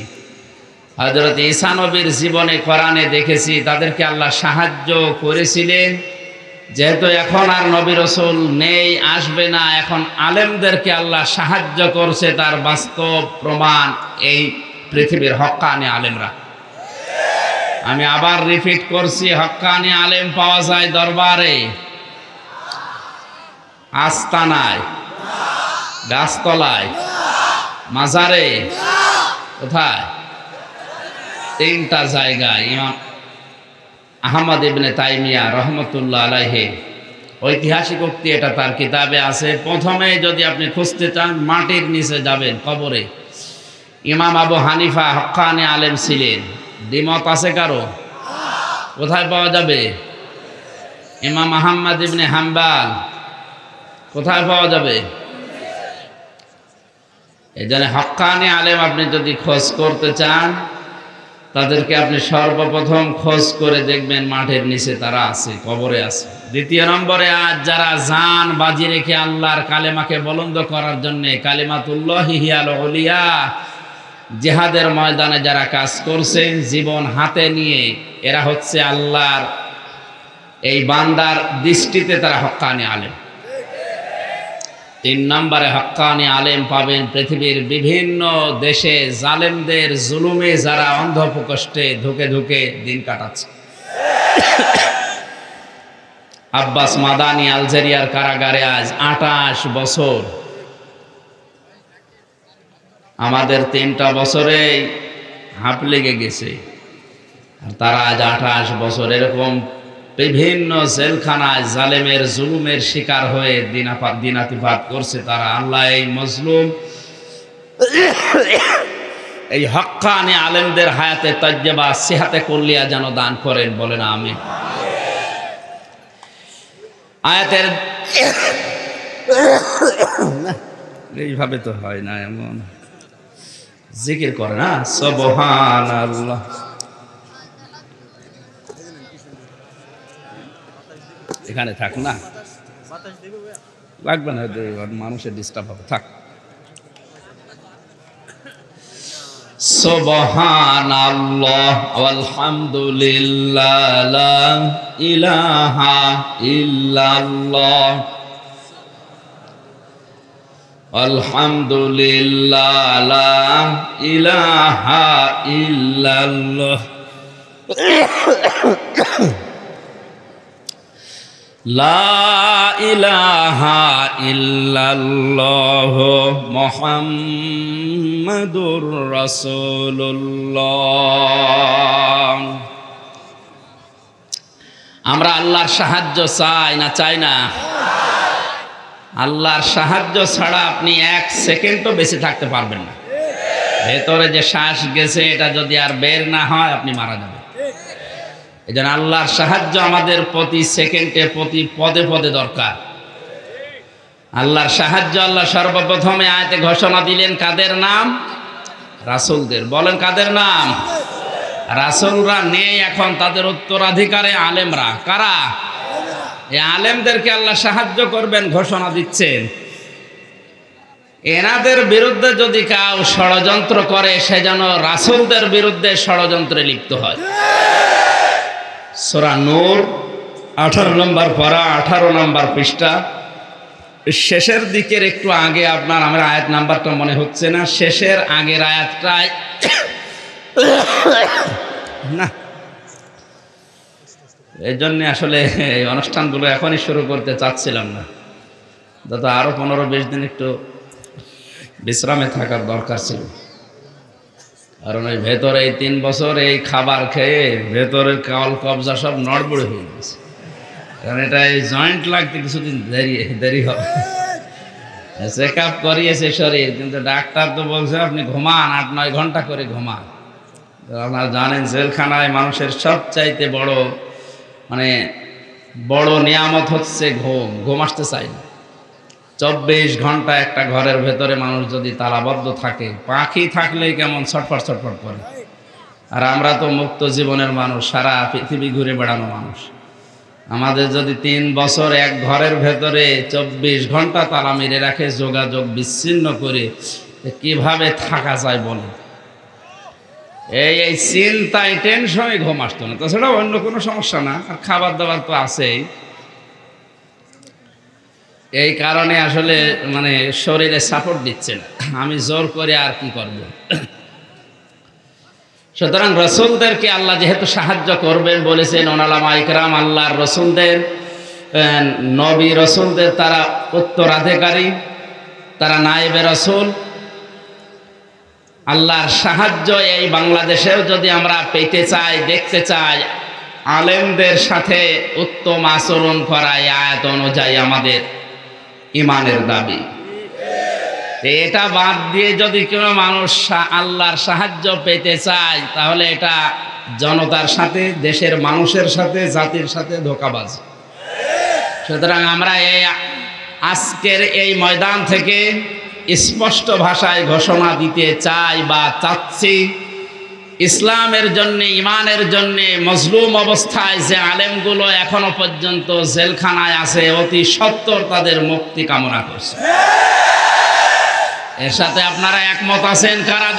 হজরত ঈসানবীর জীবনে কোরআনে দেখেছি, তাদেরকে আল্লাহ সাহায্য করেছিলেন। যেহেতু এখন আর নবী রসুল নেই, আসবে না, এখন আলেমদেরকে আল্লাহ সাহায্য করছে, তার বাস্তব প্রমাণ এই পৃথিবীর হক্কানি আলেমরা। আমি আবার রিপিট করছি হক্কানি আলেম পাওয়া যায় দরবারে? আস্তানায়? গাছতলায়? মাজারে? কোথায়? তিনটা জায়গায় ইমাম আহমদ ইবনে তাইমিয়া রহমতুল্লাহ আলাইহে। ঐতিহাসিক উক্তি এটা তার কিতাবে আছে। প্রথমে যদি আপনি খুঁজতে চান, মাটির নিচে যাবেন কবরে। ইমাম আবু হানিফা হক্কানি আলেম ছিলেন। দ্বিমত আছে কারও? কোথায় পাওয়া যাবে? ইমাম আহম্মদ ইবনে হাম্বাল। কোথায় পাওয়া যাবে? এই জন্য হক্কানি আলেম আপনি যদি খোঁজ করতে চান তাদেরকে আপনি সর্বপ্রথম খোঁজ করে দেখবেন মাঠের নিচে তারা আছে, কবরে আছে। দ্বিতীয় নম্বরে, আজ যারা জান বাজি রেখে আল্লাহর কালেমাকে বলন্দ করার জন্য কালিমাতুল্লাহ হিয়াল জেহাদের ময়দানে যারা কাজ করছে জীবন হাতে নিয়ে এরা হচ্ছে আল্লাহর এই বান্দার দৃষ্টিতে তারা হক্কানি আলেম। তিন নম্বরে হক্কানি আলেম পাবেন পৃথিবীর বিভিন্ন দেশে জালেমদের জুলুমে যারা অন্ধপ্রকোষ্ঠে ধুকে ধুকে দিন কাটাচ্ছে। আব্বাস মাদানি আলজেরিয়ার কারাগারে আজ আটাশ বছর। আমাদের তিনটা বছরে হাঁপ লেগে গেছে। আর তারা আজ আঠাশ বছর এরকম বিভিন্ন জেলখানায় জালেমের জুলুমের শিকার হয়ে দিনাপাত দিনাতিপাত করছে তারা। আল্লাহ এই মজলুম এই হক্কানি আলেমদের হায়াতে তজ্জবা সেহাতে কল্লিয়া যেন দান করেন বলেন আমি। আয়াতের এইভাবে তো হয় না, এমন। জিকির করে না? সবহান আল্লাহ এখানে থাক না। লাগবে না মানুষের ডিস্টার্ব হবে। থাক। আল্লাহ আলহামদুলিল্লাহ ইলাহা ইল্লাল্লাহ। মুহাম্মাদুর রাসূলুল্লাহ। আমরা আল্লাহর সাহায্য চাই না চাই না? আল্লাহর সাহায্য ছাড়া আপনি এক সেকেন্ডও বেঁচে থাকতে পারবেন না। ভেতরে যে শ্বাস গেছে, এটা যদি আর বের না হয়, আপনি মারা যাবেন। এই জন্য আল্লাহর সাহায্য আমাদের প্রতি সেকেন্ডে, প্রতি পদে পদে দরকার। আল্লাহর সাহায্য আল্লাহ সর্বপ্রথমে আয়তে ঘোষণা দিলেন, কাদের নাম? রাসুলদের। বলেন, কাদের নাম? রাসুলরা নেই এখন, তাদের উত্তরাধিকারে আলেমরা। কারা? এই আলেমদেরকে আল্লাহ সাহায্য করবেন, ঘোষণা দিচ্ছেন। এনাদের বিরুদ্ধে যদি কাউ ষড়যন্ত্র করে, সে যেন রাসুলদের বিরুদ্ধে ষড়যন্ত্রে লিপ্ত হয়। সোরা নূর, আঠারো নম্বর পড়া আঠারো নম্বর পৃষ্ঠা। শেষের দিকের একটু আগে আপনার আমার আয়াত নাম্বারটা মনে হচ্ছে না। শেষের আগের আয়াতটায় না। এই জন্যে আসলে এই অনুষ্ঠানগুলো এখনই শুরু করতে চাচ্ছিলাম না। দাদা আরও পনেরো, বিশ দিন একটু বিশ্রামে থাকার দরকার ছিল। কারণ ওই ভেতরে এই তিন বছর এই খাবার খেয়ে ভেতরের কাল কবজা সব নড়বড়ে হয়ে গেছে। কারণ এটা এই জয়েন্ট লাগতে কিছুদিন দেরি দেরি হবে। চেক আপ করিয়েছে শরীর, কিন্তু ডাক্তার তো বলছে আপনি ঘুমান, আট, নয় ঘণ্টা করে ঘুমান। আপনারা জানেন, জেলখানায় মানুষের সবচাইতে বড় মানে বড় নিয়ামত হচ্ছে ঘুম ঘুম আসতে চাই না। চব্বিশ ঘণ্টা একটা ঘরের ভেতরে মানুষ যদি তালাবদ্ধ থাকে, পাখি থাকলেই কেমন ছটফট ছটফট করে। আর আমরা তো মুক্ত জীবনের মানুষ, সারা পৃথিবী ঘুরে বেড়ানো মানুষ। আমাদের যদি তিন বছর এক ঘরের ভেতরে চব্বিশ ঘণ্টা তালা মেরে রাখে, যোগাযোগ বিচ্ছিন্ন করে কীভাবে থাকা যায় বলে এই এই চিন্তায় টেনশনে ঘুম আসতো না। তাছাড়া অন্য কোনো সমস্যা না, আর খাবার দাবার তো আছেই। এই কারণে আসলে মানে শরীরে সাপোর্ট দিচ্ছে না। আমি জোর করে আর কি করব? সুতরাং রসুলদেরকে আল্লাহ যেহেতু সাহায্য করবেন বলেছেন ওনালামা ইকরাম আল্লাহর রসুলদের নবী রসুলদের তারা উত্তরাধিকারী, তারা নায়েবে রসুল। আল্লাহর সাহায্য এই বাংলাদেশেও যদি আমরা পেতে চাই, দেখতে চাই, আলেমদের সাথে উত্তম আচরণ করা আয়াত অনুযায়ী আমাদের ইমানের দাবি। এটা বাদ দিয়ে যদি কোনো মানুষ আল্লাহর সাহায্য পেতে চায়, তাহলে এটা জনতার সাথে, দেশের মানুষের সাথে, জাতির সাথে ধোকাবাজ। সুতরাং আমরা এই আজকের এই ময়দান থেকে স্পষ্ট ভাষায় ঘোষণা দিতে চাই বা চাচ্ছি ইসলামের জন্য, ইমানের জন্য মজলুম অবস্থায় যে আলেমগুলো এখনও পর্যন্ত জেলখানায় আছে, অতি সত্তর তাদের মুক্তি কামনা করছে। এর সাথে আপনারা একমত আছেন কারা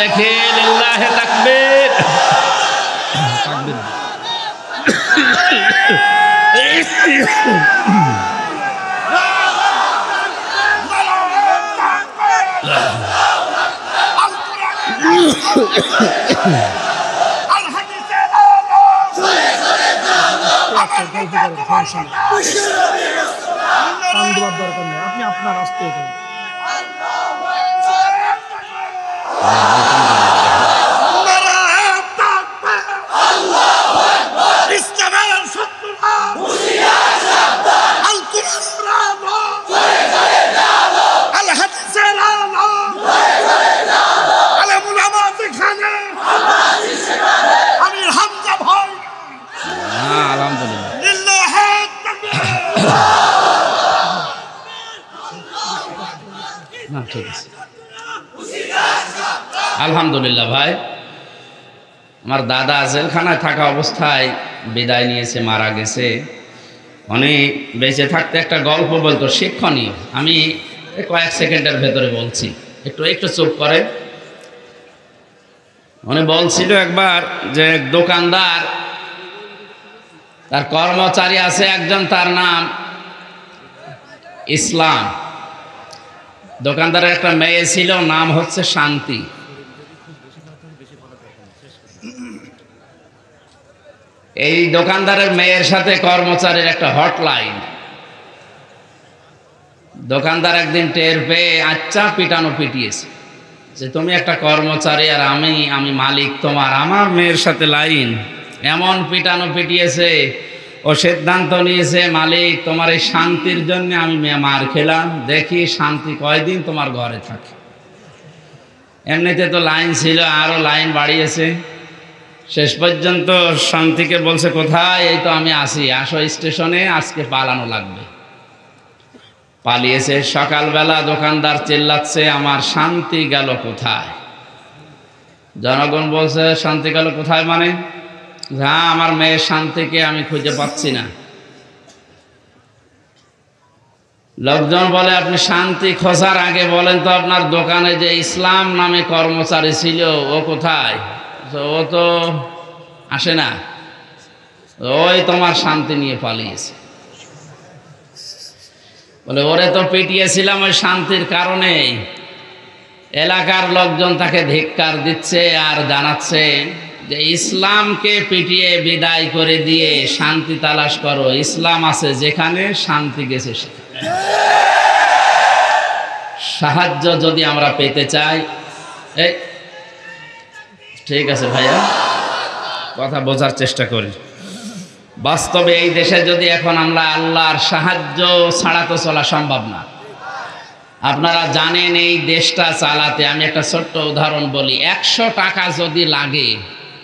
দেখে লিল্লাহে তাকবীর কান দেওয়ার দরকার নেই আপনি আপনার আসতে এখানে ইসলামের আলো আল হাদিসের আলো আলেমুল আমার যেখানে আমি হামজা ভাই হ্যাঁ আলহামদুলিল্লাহ লিল্লাহে তাকবীর ঠিক আছে আলহামদুলিল্লাহ ভাই, আমার দাদা জেলখানায় থাকা অবস্থায় বিদায় নিয়েছে, মারা গেছে। উনি বেঁচে থাকতে একটা গল্প বলতো শিক্ষণীয় আমি কয়েক সেকেন্ডের ভেতরে বলছি, একটু একটু চুপ করে। উনি বলছিল একবার যে দোকানদার, তার কর্মচারী আছে একজন, তার নাম ইসলাম। দোকানদারের একটা মেয়ে ছিল, নাম হচ্ছে শান্তি। এই দোকানদারের মেয়ের সাথে কর্মচারীর একটা হটলাইন। দোকানদার একদিন টের পেয়ে আচ্ছা পিটানো পিটিয়েছে, যে তুমি একটা কর্মচারী আর আমি আমি মালিক, তোমার আমার মেয়ের সাথে লাইন। এমন পিটানো পিটিয়েছে ও সিদ্ধান্ত নিয়েছে, মালিক, তোমার এই শান্তির জন্য আমি মার খেলাম। দেখি শান্তি কয়দিন তোমার ঘরে থাকে। এমনিতে তো লাইন ছিল আরও লাইন বাড়িয়েছে। শেষ পর্যন্ত শান্তিকে বলছে, কোথায়? এই তো আমি আসি আসো স্টেশনে, আজকে পালানো লাগবে। পালিয়েছে, সকালবেলা দোকানদার চিল্লাচ্ছে, আমার শান্তি গেল কোথায়? জনগণ বলছে, শান্তি গেল কোথায় মানে? হ্যাঁ আমার মেয়ের শান্তিকে আমি খুঁজে পাচ্ছি না। লোকজন বলে, আপনি শান্তি খোঁজার আগে বলেন তো আপনার দোকানে যে ইসলাম নামে কর্মচারী ছিল, ও কোথায়? ও তো আসে না। ওই তোমার শান্তি নিয়ে পালিয়েছে। বলে, ওরে তো পিটিয়েছিলাম ওই শান্তির কারণে। এলাকার লোকজন তাকে ধিক্কার দিচ্ছে আর জানাচ্ছে। যে ইসলামকে পিটিয়ে বিদায় করে দিয়ে শান্তি তালাশ করো, ইসলাম আছে যেখানে শান্তি গেছে সাহায্য যদি আমরা পেতে চাই, এই, ঠিক আছে ভাইয়া, কথা বোঝার চেষ্টা করি। বাস্তবে এই দেশে যদি এখন আমরা আল্লাহর সাহায্য ছাড়া তো চলা সম্ভব না। আপনারা জানেন এই দেশটা চালাতে, আমি একটা ছোট্ট উদাহরণ বলি, একশো টাকা যদি লাগে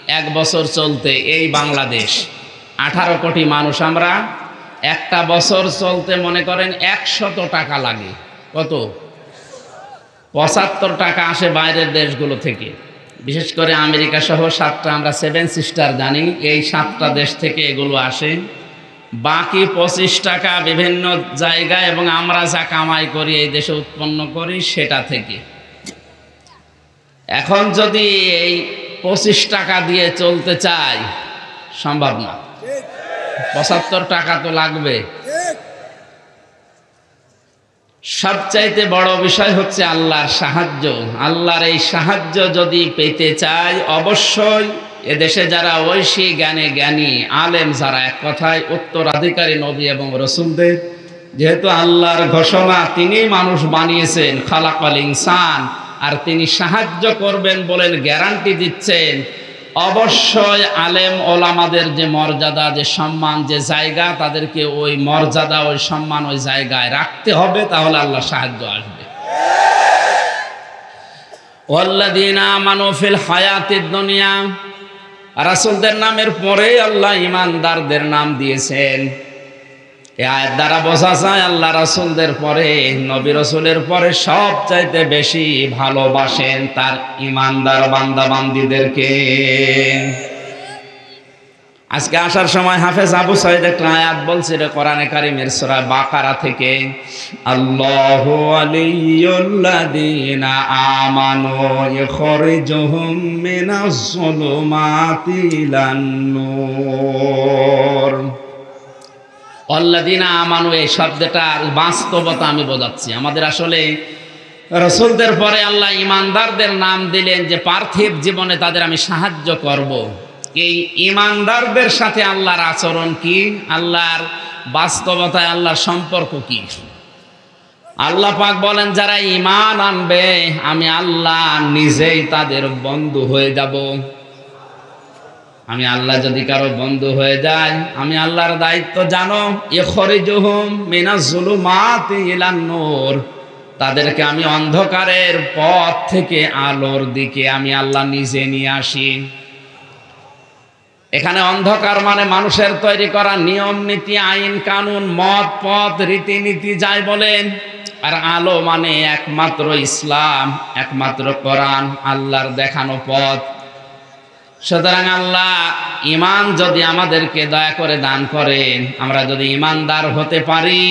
এক বছর চলতে এই বাংলাদেশ। আঠারো কোটি মানুষ আমরা, একটা বছর চলতে মনে করেন একশত টাকা লাগে। কত? পঁচাত্তর টাকা আসে বাইরের দেশগুলো থেকে। বিশেষ করে আমেরিকা সহ সাতটা, আমরা সেভেন সিস্টার জানি, এই সাতটা দেশ থেকে এগুলো আসে। বাকি পঁচিশ টাকা বিভিন্ন জায়গায় এবং আমরা যা কামাই করি, এই দেশে উৎপন্ন করি, সেটা থেকে। এখন যদি এই পঁচিশ টাকা দিয়ে চলতে চাই। সম্ভব না। পঁচাত্তর টাকা তো লাগবে। সবচাইতে বড় বিষয় হচ্ছে আল্লাহর সাহায্য। আল্লাহর এই সাহায্য যদি পেতে চাই, অবশ্যই এদেশে যারা ঐশী জ্ঞানে জ্ঞানী, আলেম, যারা এক কথায় উত্তরাধিকারী, নবী এবং রসুলদের, যেহেতু আল্লাহর ঘোষণা তিনি মানুষ বানিয়েছেন, খালাকাল ইনসান আর তিনি সাহায্য করবেন বলেন, গ্যারান্টি দিচ্ছেন। অবশ্যই আলেম ওলামাদের যে মর্যাদা, যে সম্মান, যে জায়গা, তাদেরকে ওই মর্যাদা, ওই সম্মান ওই জায়গায় রাখতে হবে, তাহলে আল্লাহ সাহায্য আসবে। মানফিল হায়াতের দুনিয়া, রাসূলদের নামের পরে আল্লাহ ইমানদারদের নাম দিয়েছেন। আয়ের দ্বারা বোঝা যায় আল্লাহ রাসূলদের পরে, নবী রসুলের পরে সব চাইতে বেশি ভালোবাসেন তার ইমানদার বান্দা বান্দিদেরকে আজকে আসার সময় হাফেজ আবু সাইদ একটা আয়াত বলছিল কোরআনে কারিমের সূরা বাকারা থেকে, আল্লাহু আলিয়্যুল্লাযীনা আমানু ইখরিজুহুম মিনাজ যুলুমাতি ইলান নূর অল্লাদিনা আমানু, এই শব্দটার বাস্তবতা আমি বোঝাচ্ছি। আমাদের আসলে রসুলদের পরে আল্লাহ ইমানদারদের নাম দিলেন যে, পার্থিব জীবনে তাদের আমি সাহায্য করব। এই ইমানদারদের সাথে আল্লাহর আচরণ কি? আল্লাহর বাস্তবতায় আল্লাহর সম্পর্ক কি? আল্লাহ পাক বলেন, যারা ইমান আনবে, আমি আল্লাহ নিজেই তাদের বন্ধু হয়ে যাব। আমি আল্লাহ যদি কারও বন্ধু হয়ে যায় আমি আল্লাহর দায়িত্ব জানো ইখরিজুহুম মিনাজ জুলুমাতি ইলান নূর। তাদেরকে আমি অন্ধকারের পথ থেকে আলোর দিকে আমি আল্লাহ নিজে নিয়ে আসি। এখানে অন্ধকার মানে মানুষের তৈরি করা নিয়ম, নীতি, আইন, কানুন, মত, পথ, রীতিনীতি যাই বলেন। আর আলো মানে একমাত্র ইসলাম, একমাত্র কোরআন, আল্লাহর দেখানো পথ। সুতরাং আল্লাহ ইমান যদি আমাদেরকে দয়া করে দান করেন, আমরা যদি ইমানদার হতে পারি,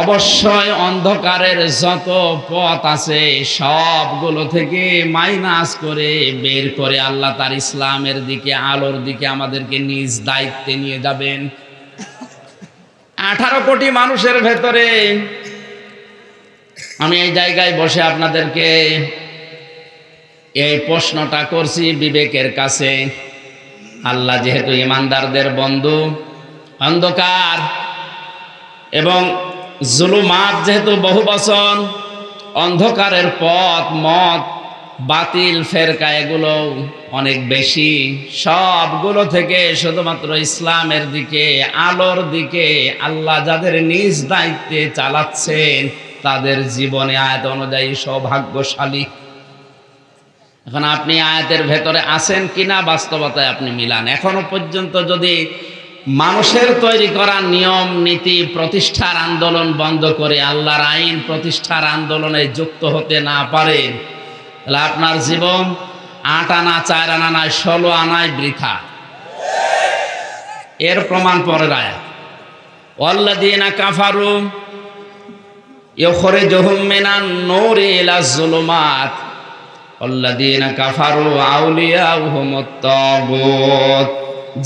অবশ্যই অন্ধকারের যত পথ আছে সবগুলো থেকে মাইনাস করে বের করে আল্লাহ তার ইসলামের দিকে, আলোর দিকে আমাদেরকে নিজ দায়িত্বে নিয়ে যাবেন। আঠারো কোটি মানুষের ভেতরে আমি এই জায়গায় বসে আপনাদেরকে এই প্রশ্নটা করছি বিবেকের কাছে। আল্লাহ যেহেতু ইমানদারদের বন্ধু, অন্ধকার, এবং জুলুমাত যেহেতু বহু বচন, অন্ধকারের পথ, মত, বাতিল, ফেরকা এগুলো অনেক বেশি। সবগুলো থেকে শুধুমাত্র ইসলামের দিকে, আলোর দিকে আল্লাহ যাদের নিজ দায়িত্বে চালাচ্ছেন, তাদের জীবনে আয়ত অনুযায়ী সৌভাগ্যশালী এখন আপনি আয়াতের ভেতরে আছেন কিনা বাস্তবতায় আপনি মিলান। এখনও পর্যন্ত যদি মানুষের তৈরি করা নিয়ম, নীতি, প্রতিষ্ঠার আন্দোলন বন্ধ করে আল্লাহর আইন প্রতিষ্ঠার আন্দোলনে যুক্ত হতে না পারেন তাহলে আপনার জীবন আট আনা, চার আনা নয়, ষোলো আনায় বৃথা। এর প্রমাণ পরের আয়াত। অল্লাদিনা কাফারু ইখরে জহুম মিনান নূরি ইলা জুলুমাত। অল্লাদিনা কাফারু তাগুত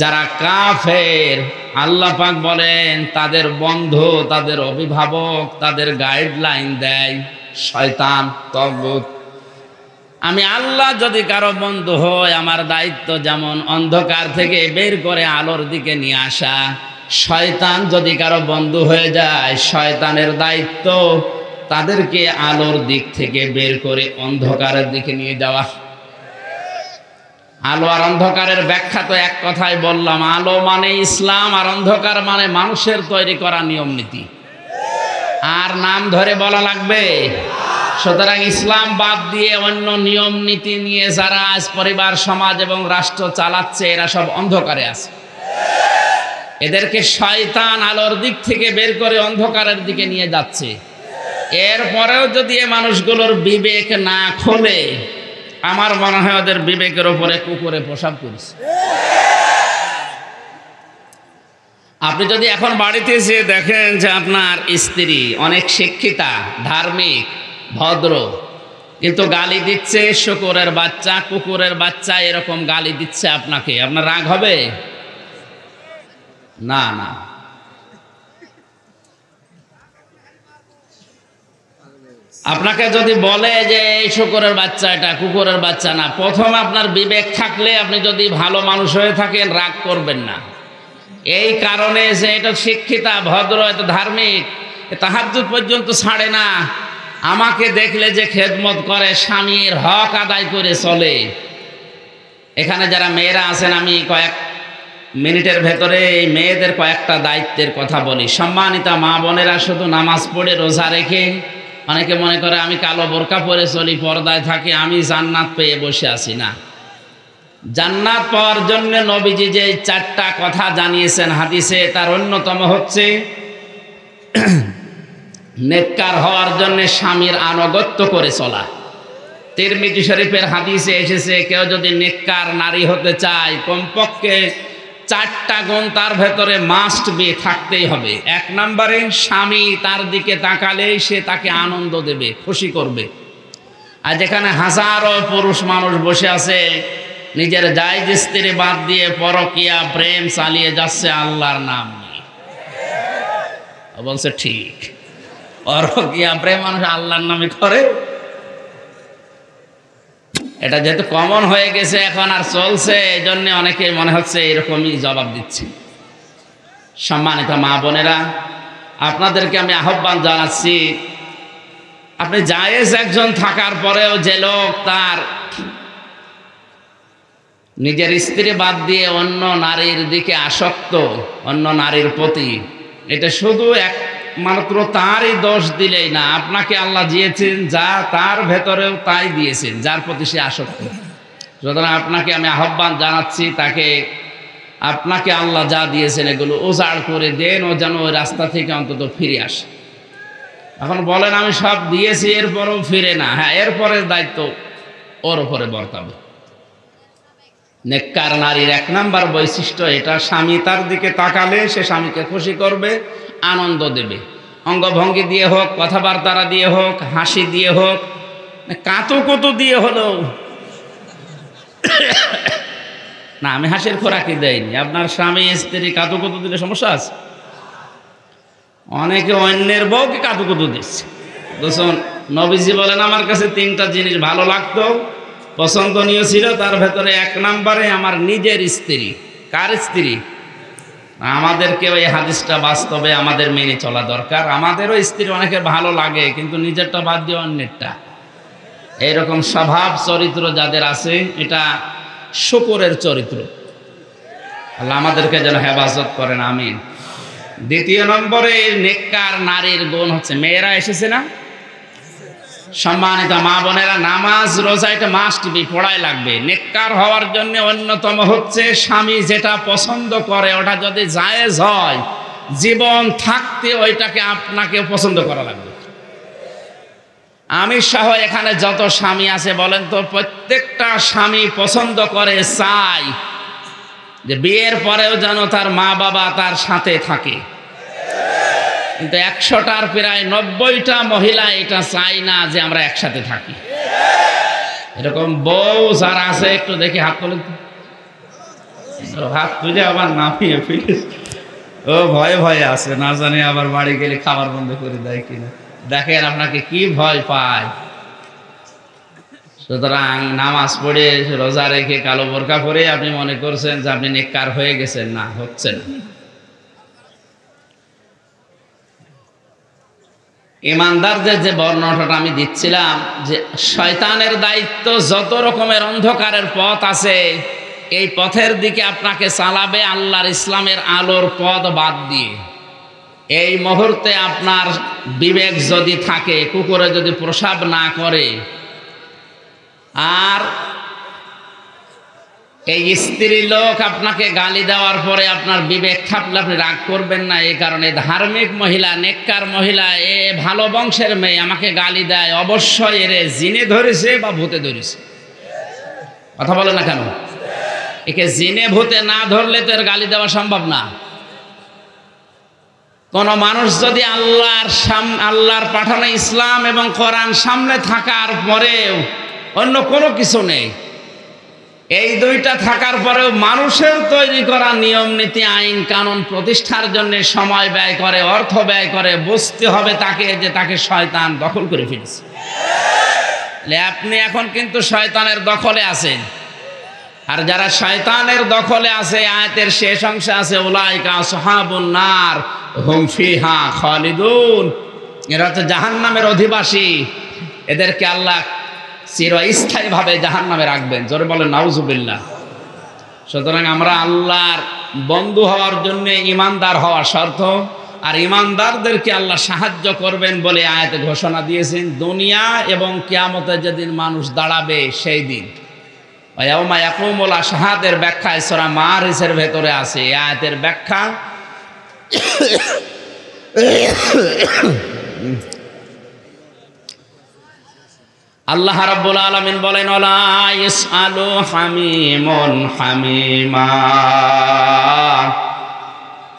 যারা কাফের, আল্লাহ পাক বলেন, তাদের বন্ধু, তাদের অভিভাবক, তাদের গাইডলাইন দেয় শয়তান, তগুত। আমি আল্লাহ যদি কারও বন্ধু হয় আমার দায়িত্ব যেমন অন্ধকার থেকে বের করে আলোর দিকে নিয়ে আসা। শয়তান যদি কারও বন্ধু হয়ে যায়, শয়তানের দায়িত্ব তাদেরকে আলোর দিক থেকে বের করে অন্ধকারের দিকে নিয়ে যাওয়া। আলো আর অন্ধকারের ব্যাখ্যা তো এক কথাই বললাম, আলো মানে ইসলাম আর অন্ধকার মানে মানুষের তৈরি করা নিয়ম নীতি। আর নাম ধরে বলা লাগবে, সুতরাং ইসলাম বাদ দিয়ে অন্য নিয়ম নীতি নিয়ে যারা আজ পরিবার, সমাজ এবং রাষ্ট্র চালাচ্ছে, এরা সব অন্ধকারে আছে। এদেরকে শয়তান আলোর দিক থেকে বের করে অন্ধকারের দিকে নিয়ে যাচ্ছে। এরপরেও যদি এ মানুষগুলোর বিবেক না খোলে, আমার মনে হয় ওদের বিবেকের ওপরে কুকুরে পোশাক করেছে আপনি যদি এখন বাড়িতে এসে দেখেন যে আপনার স্ত্রী অনেক শিক্ষিতা, ধার্মিক, ভদ্র, কিন্তু গালি দিচ্ছে, শুকুরের বাচ্চা, কুকুরের বাচ্চা এরকম গালি দিচ্ছে আপনাকে, আপনার রাগ হবে? না না। আপনাকে যদি বলে যে এই শুকুরের বাচ্চা এটা, কুকুরের বাচ্চা না, প্রথম আপনার বিবেক থাকলে আপনি যদি ভালো মানুষ হয়ে থাকেন, রাগ করবেন না। এই কারণে যে এটা শিক্ষিতা, ভদ্র, এটা ধার্মিক তাহাজুদ পর্যন্ত ছাড়ে না। আমাকে দেখলে যে খেদমত করে, স্বামীর হক আদায় করে চলে। এখানে যারা মেয়েরা আছেন, আমি কয়েক মিনিটের ভেতরে এই মেয়েদের কয়েকটা দায়িত্বের কথা বলি। সম্মানিতা মা বোনেরা, শুধু নামাজ পড়ে রোজা রেখে অনেকে মনে করে আমি কালো বোরকা পরে চলি, পর্দায় থাকি, আমি জান্নাত পেয়ে বসে আছি না। জান্নাত পাওয়ার জন্য নবীজি যে চারটা কথা জানিয়েছেন হাদিসে, তার অন্যতম হচ্ছে, নেককার হওয়ার জন্য স্বামীর আনুগত্য করে চলা। তিরমিজি শরীফের হাদিসে এসেছে, কেউ যদি নেককার নারী হতে চায়, কমপক্ষে চারটা গুণ তার ভেতরে মাস্ট বি থাকতেই হবে। এক নম্বরে, স্বামী তার দিকে তাকালেই সে তাকে আনন্দ দেবে, খুশি করবে। আর যেখানে হাজারো পুরুষ মানুষ বসে আছে, নিজের জায়জ স্ত্রী বাদ দিয়ে পরকিয়া, প্রেম চালিয়ে যাচ্ছে আল্লাহর নাম বলছে, ঠিক। পরকিয়া, প্রেম মানুষ আল্লাহর নামে করে। এটা যেহেতু কমন হয়ে গেছে এখন আর চলছে এই জন্য অনেকে মনে হচ্ছে এরকমই জবাব দিচ্ছে। সম্মানিত মা বোনেরা, আপনাদেরকে আমি আহ্বান জানাচ্ছি, আপনি জায়েজ একজন থাকার পরেও যে লোক তার নিজের স্ত্রী বাদ দিয়ে অন্য নারীর দিকে আসক্ত, অন্য নারীর প্রতি, এটা শুধু একমাত্র তারই দোষ দিলেই না। আপনাকে আল্লাহ দিয়েছেন যা, তার ভেতরেও তাই দিয়েছেন, যার প্রতি সে আসক্ত। সুতরাং আপনাকে আমি আহ্বান জানাচ্ছি, তাকে, আপনাকে আল্লাহ যা দিয়েছেন এগুলো ওজাড় করে দেন ও যেন ওই রাস্তা থেকে অন্তত ফিরে আসে। এখন বলেন, আমি সব দিয়েছি, এরপরেও ফিরে না। হ্যাঁ এরপরের দায়িত্ব ওর ওপরে বর্তাবে। নেককার নারীর এক নাম্বার বৈশিষ্ট্য এটা, স্বামী তার দিকে তাকালে সে স্বামীকে খুশি করবে, আনন্দ দেবে। অঙ্গভঙ্গি দিয়ে হোক, কথাবার্তারা দিয়ে হোক, হাসি দিয়ে হোক কাতো কতো দিয়ে হলো না, আমি হাসির খোরাকি দেয়নি আপনার স্বামী, স্ত্রী কাতো কতো দিলে সমস্যা আছে? অনেকে অন্যের বউকে কাতু কুতু দিচ্ছে। বুঝুন নবীজি বলেন, আমার কাছে তিনটা জিনিস ভালো লাগতো। পছন্দনীয় ছিল তার ভেতরে এক নম্বরে আমার নিজের স্ত্রী। কার স্ত্রী? আমাদেরকে ওই হাদিসটা বাস্তবে আমাদের মেনে চলা দরকার। আমাদেরও স্ত্রী অনেকের ভালো লাগে, কিন্তু নিজেরটা বাদ দিয়ে অন্যেরটা। এইরকম স্বভাব, চরিত্র যাদের আছে, এটা শুকুরের চরিত্র। আল্লাহ আমাদেরকে যেন হেফাজত করেন, আমিন। দ্বিতীয় নম্বরে, নেককার নারীর গুণ হচ্ছে, মেয়েরা এসেছে না? সম্মানিত মা বোনেরা, নামাজ, রোজা এটা মাস্ট বি পড়াই লাগবে। নেককার হওয়ার জন্য অন্যতম হচ্ছে স্বামী যেটা পছন্দ করে, ওটা যদি জায়েজ হয়, জীবন থাকতে ওইটাকে আপনাকে পছন্দ করা লাগবে। আমি সহ এখানে যত স্বামী আছে, বলেন তো, প্রত্যেকটা স্বামী পছন্দ করে চাই যে বিয়ের পরেও যেন তার মা বাবা তার সাথে থাকে। কিন্তু একশোটার প্রায় নব্বইটা মহিলা এটা চাই না যে আমরা একসাথে থাকি। এরকম বউ যারা আছে, একটু দেখি হাত তুলে হাত তুলে আবার নামিয়ে ফিরে ও ভয়ে ভয়ে আছে, না জানি আবার বাড়ি গেলে খাবার বন্ধ করে দেয় কিনা। দেখেন আপনাকে কি ভয় পায়। সুতরাং নামাজ পড়ে, রোজা রেখে কালো বোরকা পরে আপনি মনে করছেন যে আপনি নেককার হয়ে গেছেন। না হচ্ছে ইমানদারদের যে বর্ণনাটা আমি দিচ্ছিলাম, যে শয়তানের দায়িত্ব যত রকমের অন্ধকারের পথ আছে, এই পথের দিকে আপনাকে চালাবে আল্লাহর ইসলামের আলোর পথ বাদ দিয়ে। এই মুহূর্তে আপনার বিবেক যদি থাকে, কুকুরে যদি প্রসাব না করে, আর এই স্ত্রী লোক আপনাকে গালি দেওয়ার পরে আপনার বিবেক থাকলে আপনি রাগ করবেন না, এই কারণে ধার্মিক মহিলা, নেককার মহিলা, এ ভালো বংশের মেয়ে আমাকে গালি দেয়। অবশ্যই এরে জিনে ধরেছে বা ভূতে ধরেছে। কথা বলে না কেন? একে জিনে ভূতে না ধরলে তো এর গালি দেওয়া সম্ভব না। কোন মানুষ যদি আল্লাহর সাম, আল্লাহর পাঠানো ইসলাম এবং কোরআন সামনে থাকার পরেও অন্য কোনো কিছু নেই। এই দুইটা থাকার পরেও মানুষের তৈরি করা নিয়ম, নীতি, আইন, কানুন প্রতিষ্ঠার জন্য সময় ব্যয় করে, অর্থ ব্যয় করে, বুঝতে হবে তাকে যে তাকে শয়তান দখল করে ফেলেছে। আপনি এখন কিন্তু শয়তানের দখলে আছেন। আর যারা শয়তানের দখলে আছে, আয়াতের শেষ অংশে আছে ওলাইকা সোহাবুন নার, হুম ফিহা খালিদুন। এরা হচ্ছে জাহান্নামের অধিবাসী। এদেরকে আল্লাহ চিরস্থায়ীভাবে জাহান নামে রাখবেন। জোরে বলেন, নাউজুবিল্লাহ। সুতরাং আমরা আল্লাহর বন্ধু হওয়ার জন্য ইমানদার হওয়া শর্ত, আর ইমানদারদেরকে আল্লাহ সাহায্য করবেন বলে আয়াতে ঘোষণা দিয়েছেন, দুনিয়া এবং কেয়ামতের যেদিন মানুষ দাঁড়াবে সেই দিন। ইয়াকুমুল আশহাদের ব্যাখ্যা ইসরা মারিসের ভেতরে আছে, এই আয়াতের ব্যাখ্যা। আল্লাহ রাব্বুল আলামিন বলেন ওলা ইসআলু হামিমুন হামিমা।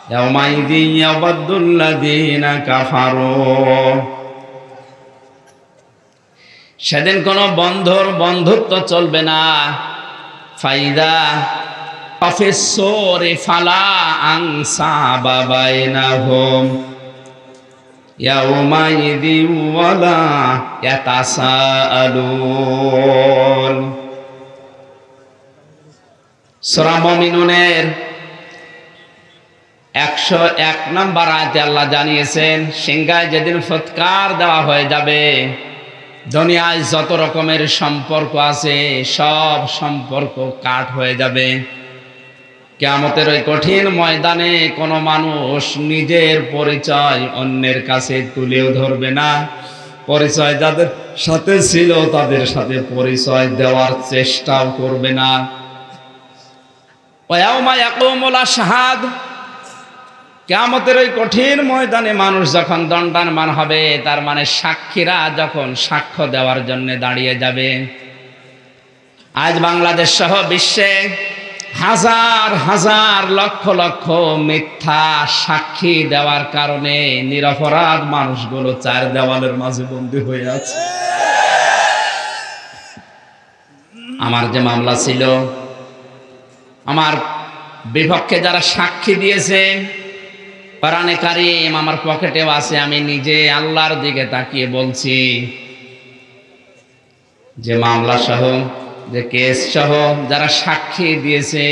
ইয়াউমাইযিন ইয়াবাদ্দুল লাযীনা কাফারু। সেদিন কোনো বন্ধুর বন্ধুত্ব চলবে না। ফাইদা অফিসরে ফালা আংসা বাবাইনাহুম يومئذ ولا يتساءلون সূরা মুমিনুনের একশো এক নম্বর আয়তে আল্লাহ জানিয়েছেন সিংহায় যেদিন ফৎকার দেওয়া হয়ে যাবে দুনিয়ায় যত রকমের সম্পর্ক আছে সব সম্পর্ক কাট হয়ে যাবে কেয়ামতের ওই কঠিন ময়দানে কোনো মানুষ নিজের পরিচয় অন্যের কাছে তুলেও ধরবে না। পরিচয় যাদের সাথে ছিল তাদের সাথে পরিচয় দেওয়ার চেষ্টাও করবে না। কেয়ামতের ওই কঠিন ময়দানে মানুষ যখন দণ্ডায়মান হবে, তার মানে সাক্ষীরা যখন সাক্ষ্য দেওয়ার জন্য দাঁড়িয়ে যাবে। আজ বাংলাদেশ সহ বিশ্বে হাজার হাজার লক্ষ লক্ষ মিথ্যা সাক্ষী দেওয়ার কারণে নিরপরাধ মানুষগুলো চার দেওয়ালের মাঝে বন্দী হয়ে আছে। আমার যে মামলা ছিল, আমার বিপক্ষে যারা সাক্ষী দিয়েছে, কোরআনে কারিম আমার পকেটেও আছে, আমি নিজে আল্লাহর দিকে তাকিয়ে বলছি যে মামলা সহ যে কেস সহ যারা সাক্ষী দিয়েছে,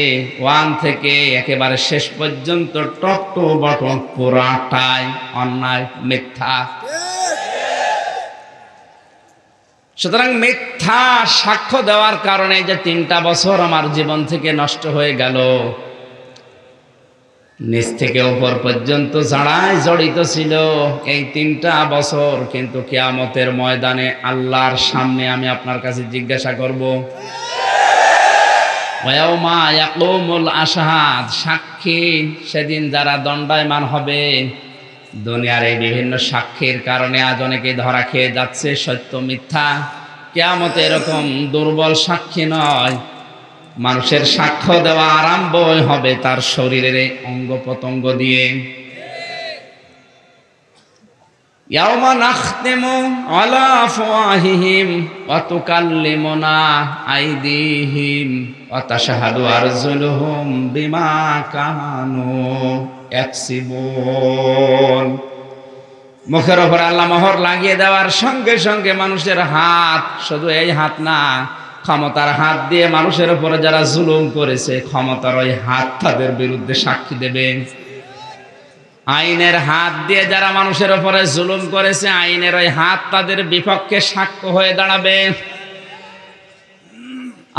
ওয়ান থেকে একেবারে শেষ পর্যন্ত টপ টু বটম পুরাটাই অন্যায়, মিথ্যা। সুতরাং মিথ্যা সাক্ষ্য দেওয়ার কারণে যে তিনটা বছর আমার জীবন থেকে নষ্ট হয়ে গেল নিচ থেকে উপর পর্যন্ত যারাই জড়িত ছিল এই তিনটা বছর কিন্তু কেয়ামতের ময়দানে আল্লাহর সামনে আমি আপনার কাছে জিজ্ঞাসা করব। সাক্ষী সেদিন যারা দণ্ডায়মান হবে, দুনিয়ার এই বিভিন্ন সাক্ষীর কারণে আজ অনেকে ধরা খেয়ে যাচ্ছে সত্য মিথ্যা। কেয়ামতে এরকম দুর্বল সাক্ষী নয় মানুষের সাক্ষ্য দেওয়া আরম্ভ হবে তার শরীরের অঙ্গ প্রত্যঙ্গ দিয়ে। মুখের ওপর আল্লাহ মোহর লাগিয়ে দেওয়ার সঙ্গে সঙ্গে মানুষের হাত, শুধু এই হাত না ক্ষমতার হাত দিয়ে মানুষের উপরে যারা জুলুম করেছে, ক্ষমতার ওই হাত তাদের বিরুদ্ধে সাক্ষী দেবে। আইনের হাত দিয়ে যারা মানুষের উপরে জুলুম করেছে, আইনের ওই হাত তাদের বিপক্ষে সাক্ষ্য হয়ে দাঁড়াবে।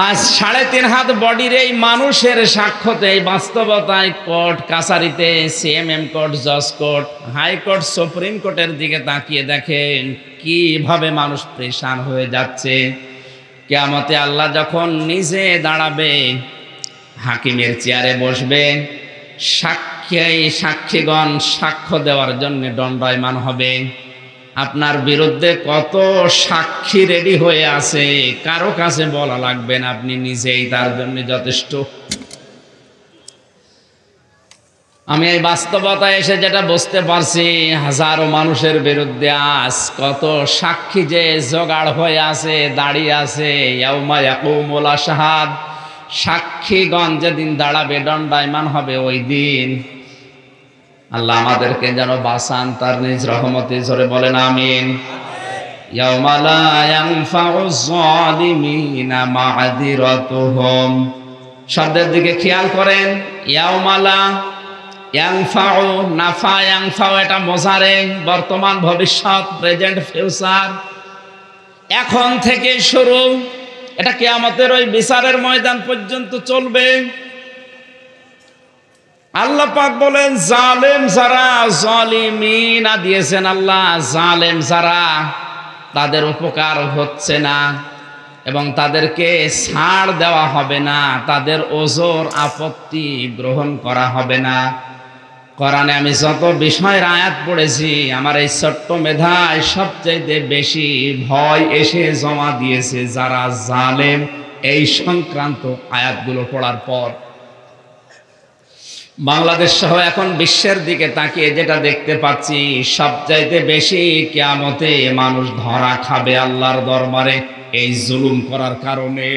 আজ সাড়ে তিন হাত বডির এই মানুষের সাক্ষ্যতে, এই বাস্তবতায় কোর্ট, কাছারিতে, সিএমএম কোর্ট, জজ কোর্ট হাইকোর্ট সুপ্রিম কোর্টের দিকে তাকিয়ে দেখেন কীভাবে মানুষ প্রেশান হয়ে যাচ্ছে। কেয়ামতে আল্লাহ যখন নিজে দাঁড়াবে, হাকিমের চেয়ারে বসবে, সাক্ষী সাক্ষীগণ সাক্ষ্য দেওয়ার জন্য দণ্ডায়মান হবে। আপনার বিরুদ্ধে কত সাক্ষী রেডি হয়ে আছে, কারও কাছে বলা লাগবে না, আপনি নিজেই তার জন্য যথেষ্ট। আমি এই বাস্তবতায় এসে যেটা বুঝতে পারছি, হাজারো মানুষের বিরুদ্ধে আজ কত সাক্ষী যে জোগাড় হয়ে আছে, দাঁড়িয়ে আছে সাক্ষীগণ যেদিন দাঁড়াবে, দণ্ডায়মান হবে ওই দিন। আল্লাহ আমাদেরকে যেন বাসান তার নিজ রহমতে জোরে বলেন, আমিন। শব্দের দিকে খেয়াল করেন ইয়াউমালা ইয়াংফাউ নাফা ইয়াংফাউ এটা মোজারে বর্তমান ভবিষ্যৎ প্রেজেন্ট ফিউচার এখন থেকে শুরু, এটা কেয়ামতের ওই বিচারের ময়দান পর্যন্ত চলবে। আল্লাহ বলেন, জালেম যারা, জালিমিনা, দিয়েছেন আল্লাহ, জালেম যারা, তাদের উপকার হচ্ছে না এবং তাদেরকে ছাড় দেওয়া হবে না, তাদের ওজোর আপত্তি গ্রহণ করা হবে না। কোরআনে আমি যত বিষয়ের আয়াত পড়েছি, আমার এই ছোট্ট মেধায় সবচাইতে বেশি ভয় এসে জমা দিয়েছে যারা জালেম এই সংক্রান্ত আয়াতগুলো পড়ার পর। বাংলাদেশ সহ এখন বিশ্বের দিকে তাকিয়ে যেটা দেখতে পাচ্ছি, সবচাইতে বেশি কেয়ামতে মানুষ ধরা খাবে আল্লাহর দরবারে এই জুলুম করার কারণে।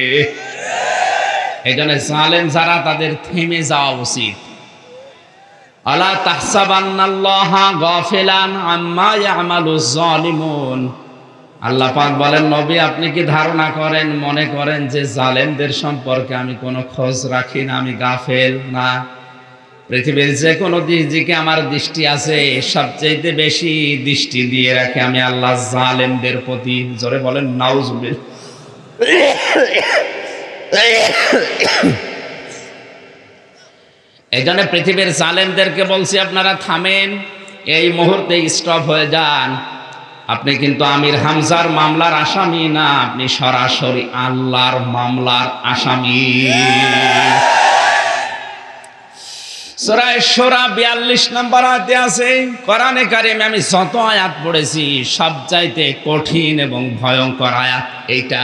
জন্য জালেম যারা, তাদের থেমে যাওয়া উচিত। আলা তাহসাবান্নাল্লাহা গাফিলান আম্মা ইয়ামালু যালিমুন। আল্লাহ পাক বলেন, নবী, আপনি কি ধারণা করেন, মনে করেন যে জালেমদের সম্পর্কে আমি কোনো খোঁজ রাখি না, আমি গাফেল না? পৃথিবীর যে কোনো দিকে আমার দৃষ্টি আছে সবচেয়ে বেশি দৃষ্টি দিয়ে রাখে আমি আল্লাহ জালেমদের প্রতি। জোরে বলেন নাউজুবিল এই জন্য পৃথিবীর জালেমদেরকে বলছি, আপনারা থামেন, এই মুহূর্তে স্টপ হয়ে যান। আপনি কিন্তু আমির হামজার মামলার আসামি না, আপনি সরাসরি আল্লাহর মামলার আসামি। সরাই সোরা বিয়াল্লিশ নম্বর আছে, কোরআনে কারিমে আমি যত আয়াত পড়েছি, সবচাইতে কঠিন এবং ভয়ঙ্কর আয়াত এইটা।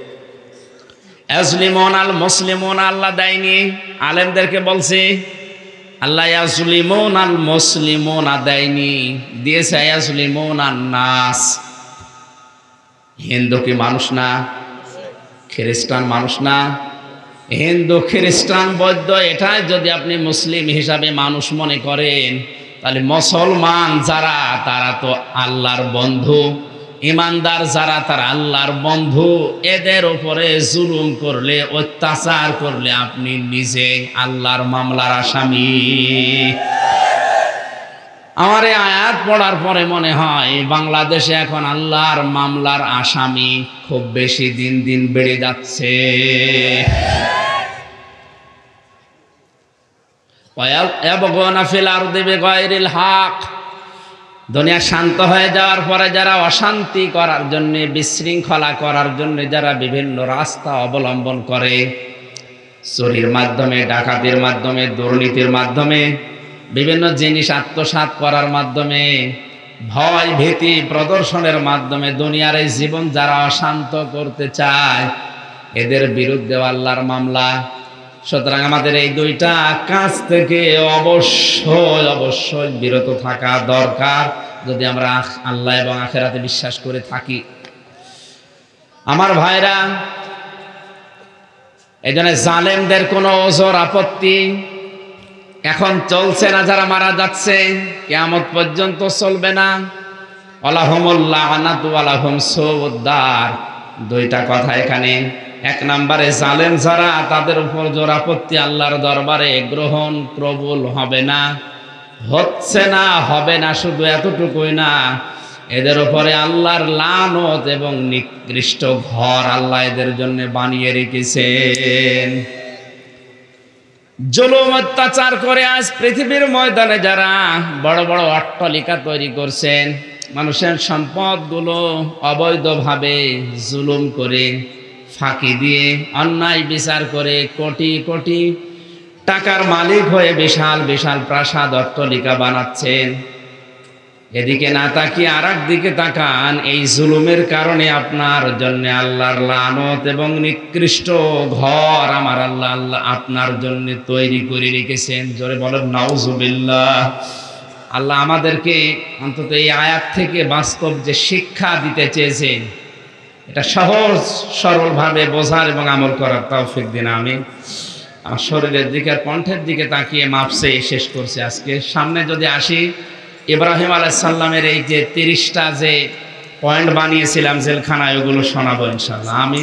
ইয়াজলিমন আল মুসলিমন আল্লাহ দেয়নি। আলেমদেরকে বলছে, আল্লাহ ইয়াজলিমন আল মুসলিমন দেয়নি। দিয়েছে ইয়াজলিমন আর নাস। হিন্দু কি মানুষ না? খ্রিস্টান মানুষ না? হিন্দু, খ্রিস্টান, বৌদ্ধ, এটাই যদি আপনি মুসলিম হিসাবে মানুষ মনে করেন, তাহলে মুসলমান যারা, তারা তো আল্লাহর বন্ধু। ইমানদার যারা, তারা আল্লাহর বন্ধু। এদের উপরে জুলুম করলে, অত্যাচার করলে আপনি নিজে আল্লাহর মামলার আসামি। আমার এই আয়াত পড়ার পরে মনে হয়, বাংলাদেশে এখন আল্লাহর মামলার আসামি খুব বেশি দিন দিন বেড়ে যাচ্ছে। দেবে গয়রিল হাক। দুনিয়া শান্ত হয়ে যাওয়ার পরে যারা অশান্তি করার জন্য, বিশৃঙ্খলা করার জন্য যারা বিভিন্ন রাস্তা অবলম্বন করে, চুরির মাধ্যমে, ডাকাতির মাধ্যমে, দুর্নীতির মাধ্যমে, বিভিন্ন জিনিস আত্মসাৎ করার মাধ্যমে, ভয় ভীতি প্রদর্শনের মাধ্যমে দুনিয়ার এই জীবন যারা অশান্ত করতে চায়, এদের বিরুদ্ধে আল্লাহর মামলা সুতরাং আমাদের এই দুইটা কাজ থেকে অবশ্যই অবশ্যই বিরত থাকা দরকার। যদি আমরা আল্লাহ এবং আখেরাতে বিশ্বাস করে থাকি। আমার ভাইরা এই জন্য জালেমদের কোনো ওজোর আপত্তি এখন চলছে না, যারা মারা যাচ্ছে কেমত পর্যন্ত চলবে না। আলাহমুল্লাহ আনাতু আলাহম সৌদ্দার দুইটা কথা এখানে। এক নম্বরে জালেম যারা, তাদের উপর জোরাপত্তি আল্লাহর দরবারে গ্রহণ প্রবল হবে না, হচ্ছে না, হবে না, শুধু এতটুকুই না, এদের উপরে আল্লাহর লানত এবং নিকৃষ্ট ঘর আল্লাহ এদের জন্য বানিয়ে রেখেছেন। জুলুম, অত্যাচার করে আজ পৃথিবীর ময়দানে যারা বড় বড় অট্টলিকা তৈরি করছেন, মানুষের সম্পদগুলো অবৈধভাবে জুলুম করে ফাঁকি দিয়ে অন্যায় বিচার করে কোটি কোটি টাকার মালিক হয়ে বিশাল বিশাল প্রাসাদ অট্টলিকা বানাচ্ছেন। এদিকে না তাকিয়ে আর দিকে তাকান, এই জুলুমের কারণে আপনার জন্য আল্লাহর লানত এবং নিকৃষ্ট ঘর আমার আল্লাহ আল্লাহ আপনার জন্য তৈরি করে রেখেছেন। জোরে বলেন, নাউজুবিল্লাহ। আল্লাহ আমাদেরকে অন্তত এই আয়াত থেকে বাস্তব যে শিক্ষা দিতে চেয়েছেন এটা সহজ, সরলভাবে বোঝার এবং আমল করার তৌফিক দিন আমি আমার শরীরের দিকে কণ্ঠের দিকে তাকিয়ে মাপসে শেষ করছে আজকে। সামনে যদি আসি, ইব্রাহিম আলাইসাল্লামের এই যে তিরিশটা যে পয়েন্ট বানিয়েছিলাম জেলখানায়, ওগুলো শোনাবো ইনশাল্লাহ আমি